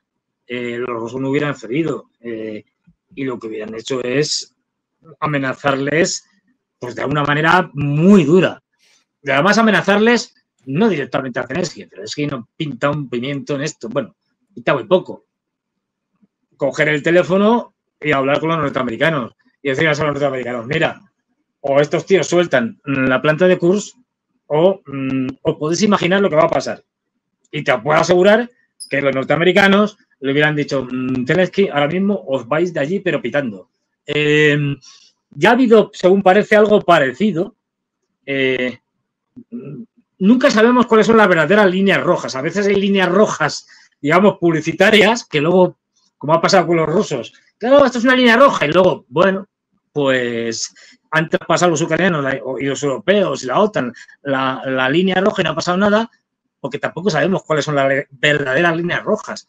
eh, los rusos no hubieran cedido. y lo que hubieran hecho es amenazarles, pues de alguna manera muy dura y además amenazarles, no directamente a Zelensky, pero es que no pinta un pimiento en esto. Bueno, pinta muy poco. Coger el teléfono y hablar con los norteamericanos y decirles a los norteamericanos, mira, o estos tíos sueltan la planta de Kurs o, mm, podéis imaginar lo que va a pasar. Y te puedo asegurar que los norteamericanos le hubieran dicho, mm, Zelensky, ahora mismo os vais de allí pero pitando. Eh, ya ha habido, según parece, algo parecido. Eh, nunca sabemos cuáles son las verdaderas líneas rojas. A veces hay líneas rojas, digamos, publicitarias, que luego, como ha pasado con los rusos, claro, esto es una línea roja, y luego, bueno, pues han pasado los ucranianos y los europeos y la OTAN la, línea roja y no ha pasado nada, porque tampoco sabemos cuáles son las verdaderas líneas rojas.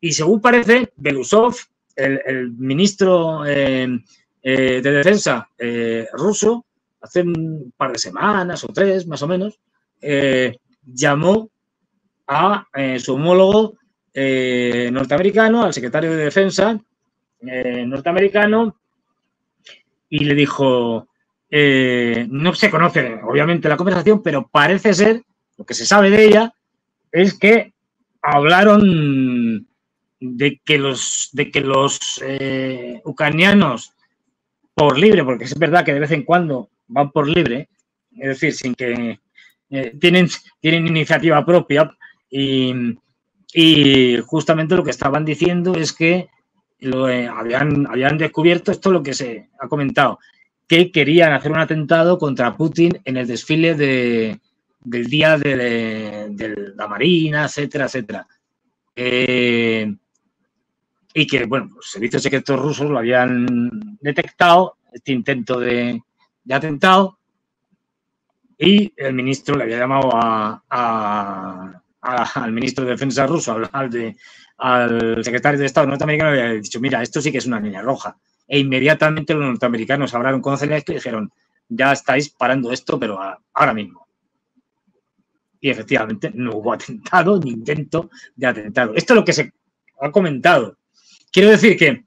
Y según parece, Belusov, el, ministro eh, eh, de Defensa eh, ruso, hace un par de semanas o tres más o menos, eh, llamó a su homólogo norteamericano, al secretario de Defensa norteamericano, y le dijo, no se conoce obviamente la conversación, pero parece ser, lo que se sabe de ella, es que hablaron de que los, de que los ucranianos por libre, porque es verdad que de vez en cuando van por libre, es decir, sin que eh, tienen, tienen iniciativa propia y, justamente lo que estaban diciendo es que lo, eh, habían, habían descubierto esto lo que se ha comentado, que querían hacer un atentado contra Putin en el desfile de, del día de, la Marina, etcétera, etcétera. Eh, y que, bueno, los servicios secretos rusos lo habían detectado, este intento de, de atentado y el ministro le había llamado a, al ministro de Defensa ruso, al, de, al secretario de Estado norteamericano, le había dicho, mira, esto sí que es una línea roja. E inmediatamente los norteamericanos hablaron con Zelensky y dijeron, ya estáis parando esto, pero ahora mismo. Y efectivamente no hubo atentado ni intento de atentado. Esto es lo que se ha comentado. Quiero decir que,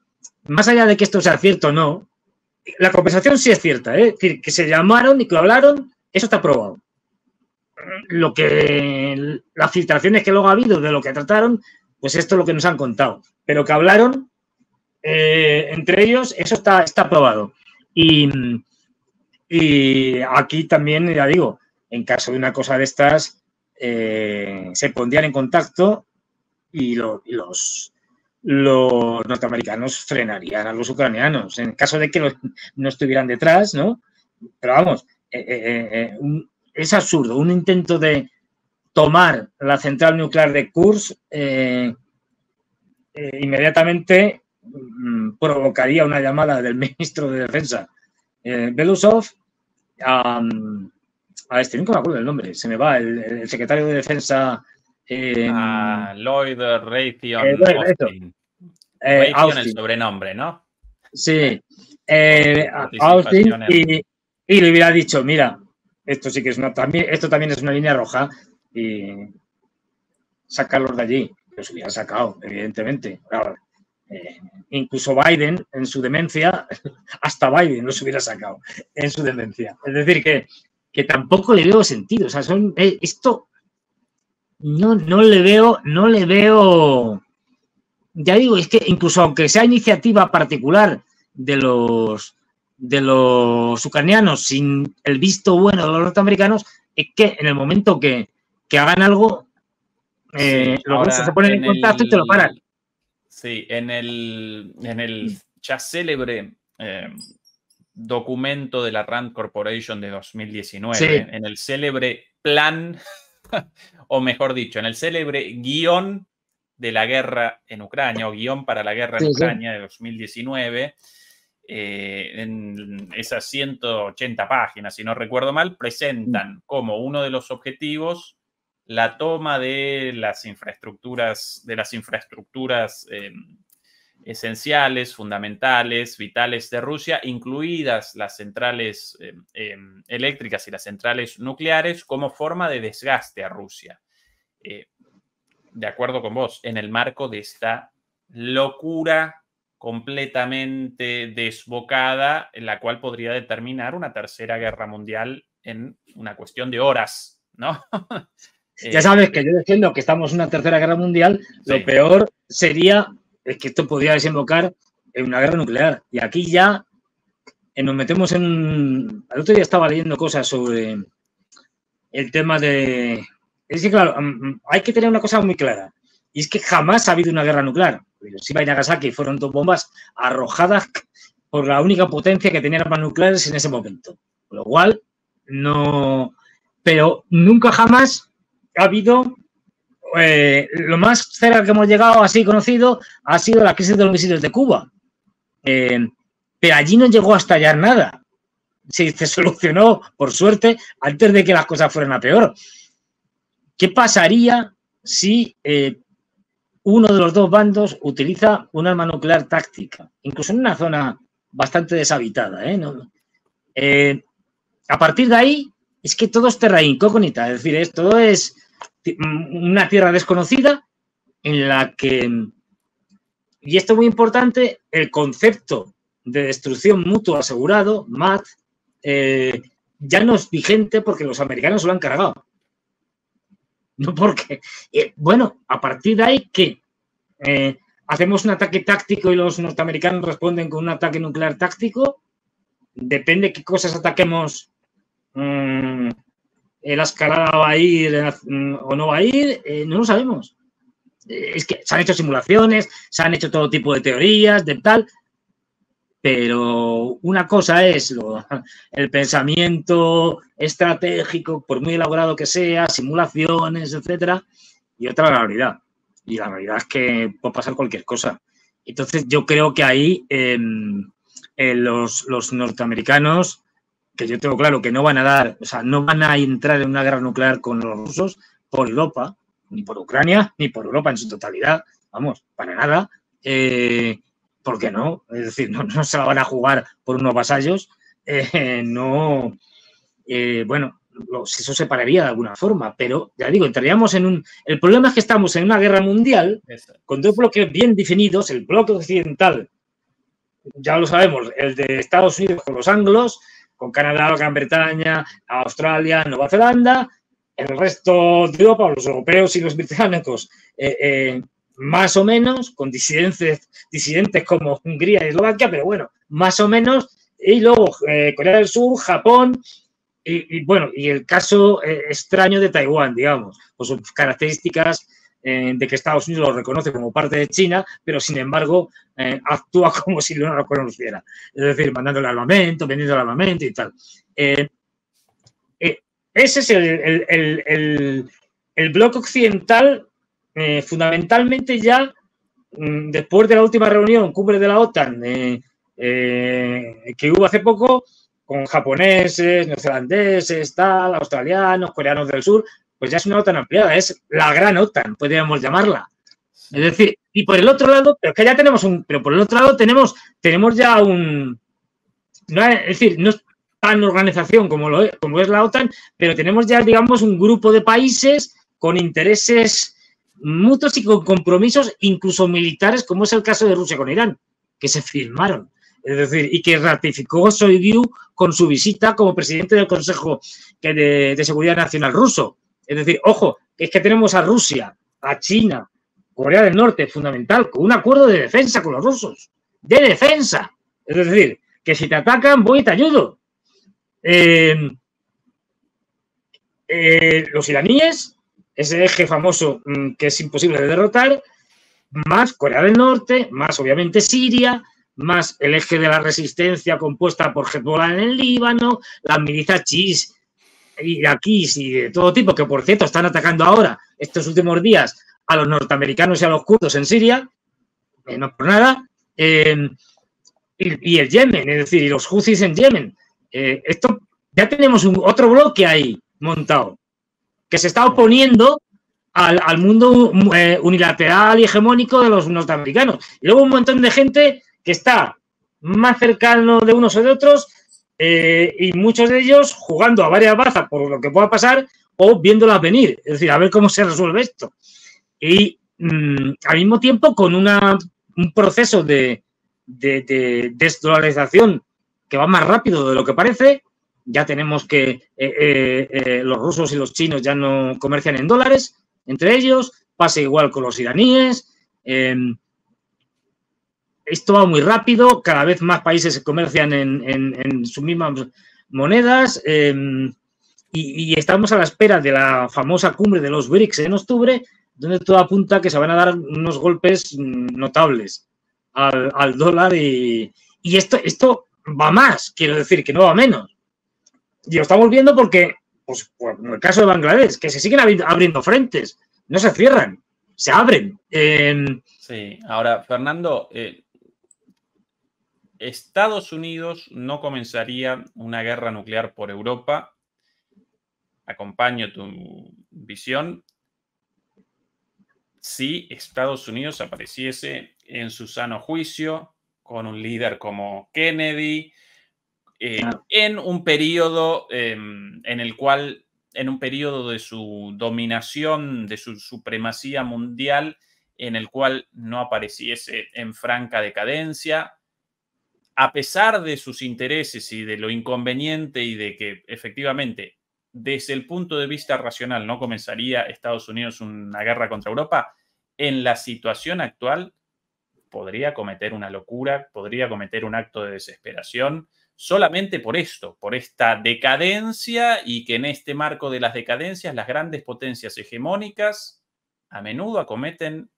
más allá de que esto sea cierto o no, la conversación sí es cierta, ¿eh? es decir, que se llamaron y que hablaron, eso está probado. Lo que las filtraciones que luego ha habido de lo que trataron, pues esto es lo que nos han contado. Pero que hablaron eh, entre ellos, eso está, está probado. Y, aquí también, ya digo, en caso de una cosa de estas, eh, se pondrían en contacto y los, los norteamericanos frenarían a los ucranianos en caso de que no estuvieran detrás, ¿no? Pero vamos, eh, es absurdo, un intento de tomar la central nuclear de Kursk inmediatamente mm, provocaría una llamada del ministro de Defensa, Belusov, a, este, nunca me acuerdo del nombre, se me va, el secretario de Defensa a Lloyd Raytheon eh, eh, Austin. el sobrenombre, ¿no? Sí. Eh, Austin y, le hubiera dicho, mira, esto sí que es una también, esto también es una línea roja y sacarlos de allí. Los hubiera sacado, evidentemente. incluso Biden, en su demencia, hasta Biden los hubiera sacado en su demencia. Es decir, que, que tampoco le veo sentido. O sea, son, esto no, no le veo, no le veo. Ya digo, es que incluso aunque sea iniciativa particular de los de los ucranianos sin el visto bueno de los norteamericanos, es que en el momento que, hagan algo, eh, los rusos se ponen en, contacto y te lo paran. Sí, en el, en el ya célebre eh, documento de la Rand Corporation de 2019, en el célebre plan, o mejor dicho, en el célebre guion de la guerra en Ucrania, o guion para la guerra en Ucrania de 2019, eh, en esas 180 páginas, si no recuerdo mal, presentan como uno de los objetivos la toma de las infraestructuras, de las infraestructuras em, esenciales, fundamentales, vitales de Rusia, incluidas las centrales em, em, eléctricas y las centrales nucleares, como forma de desgaste a Rusia. Eh, de acuerdo con vos, en el marco de esta locura completamente desbocada, en la cual podría determinar una tercera guerra mundial en una cuestión de horas, ¿no? ya sabes que yo defiendo que estamos en una tercera guerra mundial, lo peor sería es que esto podría desembocar en una guerra nuclear. Y aquí ya eh, nos metemos en un... El otro día estaba leyendo cosas sobre el tema de... Es que, claro, mm, mm, hay que tener una cosa muy clara. Y es que jamás ha habido una guerra nuclear. Hiroshima y Nagasaki fueron dos bombas arrojadas por la única potencia que tenía armas nucleares en ese momento. Con lo cual, no... Pero nunca jamás ha habido eh, lo más cerca que hemos llegado, así conocido, ha sido la crisis de los misiles de Cuba. Eh, pero allí no llegó a estallar nada. Se, solucionó, por suerte, antes de que las cosas fueran a peor. ¿Qué pasaría si eh, uno de los dos bandos utiliza un arma nuclear táctica? Incluso en una zona bastante deshabitada. a partir de ahí, es que todo es terra incógnita. Es decir, todo es una tierra desconocida en la que, y esto es muy importante, el concepto de destrucción mutua asegurado, MAT, eh, ya no es vigente porque los americanos lo han cargado. No porque, eh, bueno, a partir de ahí que eh, hacemos un ataque táctico y los norteamericanos responden con un ataque nuclear táctico, depende qué cosas ataquemos. Mm, la escalada va a ir mm, o no va a ir, eh, no lo sabemos. Eh, es que se han hecho simulaciones, se han hecho todo tipo de teorías, de tal, pero una cosa es el pensamiento estratégico, por muy elaborado que sea, simulaciones, etcétera, y otra la realidad. Y la realidad es que puede pasar cualquier cosa. Entonces, yo creo que ahí em, los, los norteamericanos que yo tengo claro que no van a dar, o sea, no van a entrar en una guerra nuclear con los rusos por Europa, ni por Ucrania, ni por Europa en su totalidad, vamos, para nada. Eh, ¿Por qué no? Es decir, no, se la van a jugar por unos vasallos, eh, no, eh, bueno, eso se pararía de alguna forma, pero ya digo, entraríamos en un... El problema es que estamos en una guerra mundial con dos bloques bien definidos, el bloque occidental, ya lo sabemos, el de Estados Unidos con los anglos, con Canadá, Gran Bretaña, Australia, Nueva Zelanda, el resto de Europa, los europeos y los británicos, eh, eh, más o menos, con disidentes, disidentes como Hungría y Eslovaquia, pero bueno, más o menos, y luego eh, Corea del Sur, Japón, y, bueno, y el caso extraño de Taiwán, digamos, por sus características eh, de que Estados Unidos lo reconoce como parte de China, pero sin embargo eh, actúa como si no lo conociera. Es decir, mandándole armamento, vendiendo el armamento y tal. Eh, ese es el, el, bloque occidental, fundamentalmente ya mm, después de la última reunión, cumbre de la OTAN, que hubo hace poco, con japoneses, neozelandeses, tal, australianos, coreanos del sur, pues ya es una OTAN ampliada, es la gran OTAN, podríamos llamarla. Es decir, y por el otro lado, pero que ya tenemos un, pero por el otro lado tenemos, tenemos ya un, es decir, no es tan organización como, lo es, como es la OTAN, pero tenemos ya, digamos, un grupo de países con intereses mutuos y con compromisos, incluso militares, como es el caso de Rusia con Irán, que se firmaron. Es decir, y que ratificó Shoigu con su visita como presidente del Consejo de Seguridad Nacional ruso. Es decir, ojo, es que tenemos a Rusia, a China, Corea del Norte, fundamental, con un acuerdo de defensa con los rusos. De defensa. Es decir, que si te atacan, voy y te ayudo. Eh, eh, los iraníes, ese eje famoso mm, que es imposible de derrotar, más Corea del Norte, más obviamente Siria, más el eje de la resistencia compuesta por Hezbollah en el Líbano, las milicias chiís iraquíes y de todo tipo, que por cierto están atacando ahora, estos últimos días, a los norteamericanos y a los kurdos en Siria, eh, no por nada, eh, y, el Yemen, es decir, y los Houthis en Yemen. Eh, esto ya tenemos un, otro bloque ahí montado, que se está oponiendo al, mundo unilateral y hegemónico de los norteamericanos. Y luego un montón de gente que está más cercano de unos o de otros y muchos de ellos jugando a varias bazas por lo que pueda pasar o viéndolas venir. Es decir, a ver cómo se resuelve esto y mm, al mismo tiempo con una, un proceso de, de, desdolarización que va más rápido de lo que parece. Ya tenemos que eh, eh, eh, los rusos y los chinos ya no comercian en dólares entre ellos, pasa igual con los iraníes. Em, esto va muy rápido, cada vez más países se comercian en, en, sus mismas monedas em, y, y, estamos a la espera de la famosa cumbre de los BRICS en octubre, donde todo apunta que se van a dar unos golpes notables al, dólar y, esto, esto va más, quiero decir, que no va menos. Y lo estamos viendo porque, pues, en el caso de Bangladesh, que se siguen abriendo frentes, no se cierran, se abren. sí, ahora, Fernando, eh, Estados Unidos no comenzaría una guerra nuclear por Europa. Acompaño tu visión si Estados Unidos apareciese en su sano juicio con un líder como Kennedy, eh, en un periodo em, en el cual, en un periodo de su dominación, de su supremacía mundial, en el cual no apareciese en franca decadencia, a pesar de sus intereses y de lo inconveniente y de que efectivamente desde el punto de vista racional no comenzaría Estados Unidos una guerra contra Europa, en la situación actual podría cometer una locura, podría cometer un acto de desesperación solamente por esto, por esta decadencia y que en este marco de las decadencias las grandes potencias hegemónicas a menudo acometen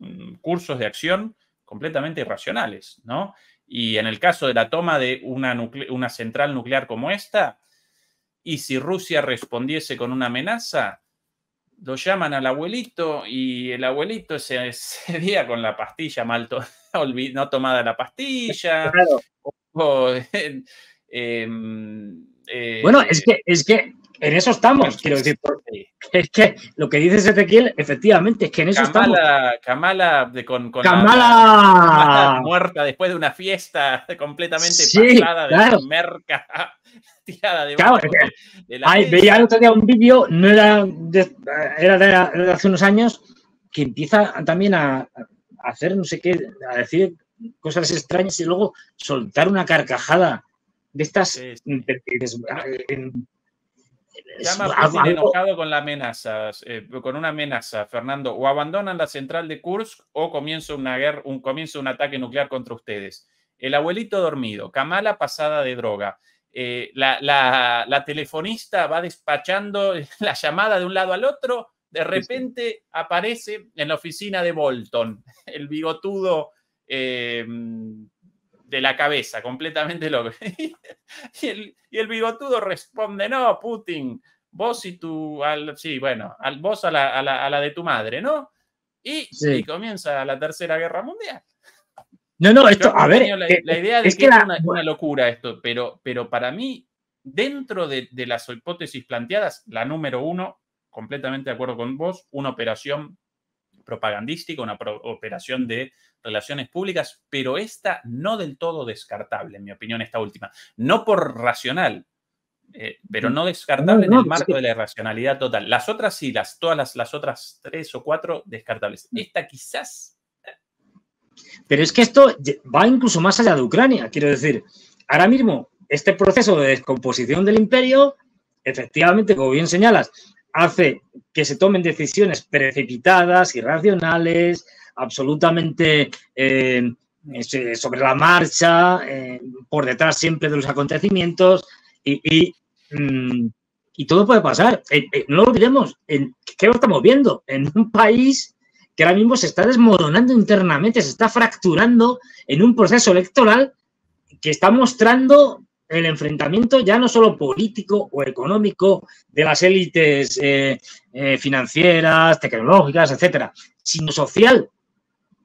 mm, cursos de acción completamente irracionales, ¿no? Y en el caso de la toma de una, una central nuclear como esta, y si Rusia respondiese con una amenaza, lo llaman al abuelito y el abuelito ese, día con la pastilla mal no tomada la pastilla. Em, eh, bueno, es que, es que en eso estamos, quiero decir. Es que lo que dice Ezequiel, efectivamente, es que en eso estamos. Kamala de, con, con Kamala. muerta después de una fiesta completamente pasada de merca tirada de, claro, veía el otro día un vídeo, no era de, era de, hace unos años, que empieza también a, hacer no sé qué, a decir cosas extrañas y luego soltar una carcajada de estas. Llama enojado con la amenaza, eh, con una amenaza, Fernando. O abandonan la central de Kursk o comienza una guerra, un, comienza un ataque nuclear contra ustedes. El abuelito dormido, Kamala pasada de droga. Eh, la, la, telefonista va despachando la llamada de un lado al otro. De repente aparece en la oficina de Bolton, el bigotudo eh, de la cabeza, completamente loco. y, el, y, el, bigotudo responde, no, Putin, vos y tu, al, sí, bueno, al, vos a la, a, la, a la, de tu madre, ¿no? Y, comienza la Tercera Guerra Mundial. No, no, esto, a ver. La, idea de es que, es una, locura esto, pero, pero para mí, dentro de, de las hipótesis planteadas, la número uno, completamente de acuerdo con vos, una operación propagandística, una operación de relaciones públicas, pero esta no del todo descartable, en mi opinión, esta última. No por racional, eh, pero no descartable en el marco de la irracionalidad total. Las otras sí, las, todas las, las otras tres o cuatro descartables. Esta quizás. Pero es que esto va incluso más allá de Ucrania. Quiero decir, ahora mismo este proceso de descomposición del imperio, efectivamente, como bien señalas, hace que se tomen decisiones precipitadas, irracionales, absolutamente eh, sobre la marcha, eh, por detrás siempre de los acontecimientos y, mm, todo puede pasar. Eh, no lo olvidemos, ¿qué lo estamos viendo? En un país que ahora mismo se está desmoronando internamente, se está fracturando en un proceso electoral que está mostrando el enfrentamiento ya no solo político o económico de las élites eh, eh, financieras, tecnológicas, etcétera, sino social,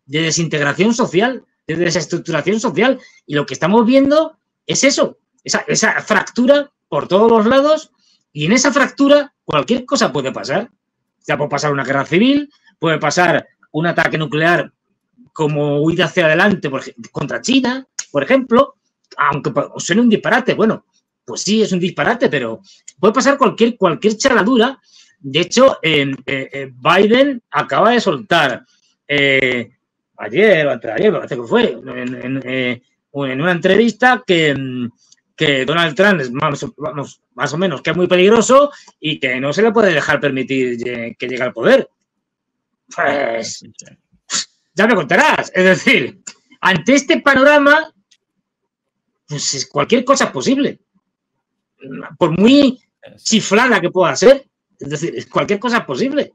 de desintegración social, de desestructuración social. Y lo que estamos viendo es eso, esa, esa fractura por todos los lados, y en esa fractura cualquier cosa puede pasar. Ya puede pasar una guerra civil, puede pasar un ataque nuclear como huida hacia adelante contra China, por ejemplo, aunque suene un disparate, bueno, pues sí, es un disparate, pero puede pasar cualquier, cualquier charadura. De hecho, eh, eh, Biden acaba de soltar eh, ayer o ayer, parece que fue, en, una entrevista que, que Donald Trump es más, más, o menos que es muy peligroso y que no se le puede dejar permitir que llegue al poder. Pues ya me contarás. Es decir, ante este panorama, pues cualquier cosa es posible. Por muy chiflada que pueda ser, es decir, cualquier cosa es posible.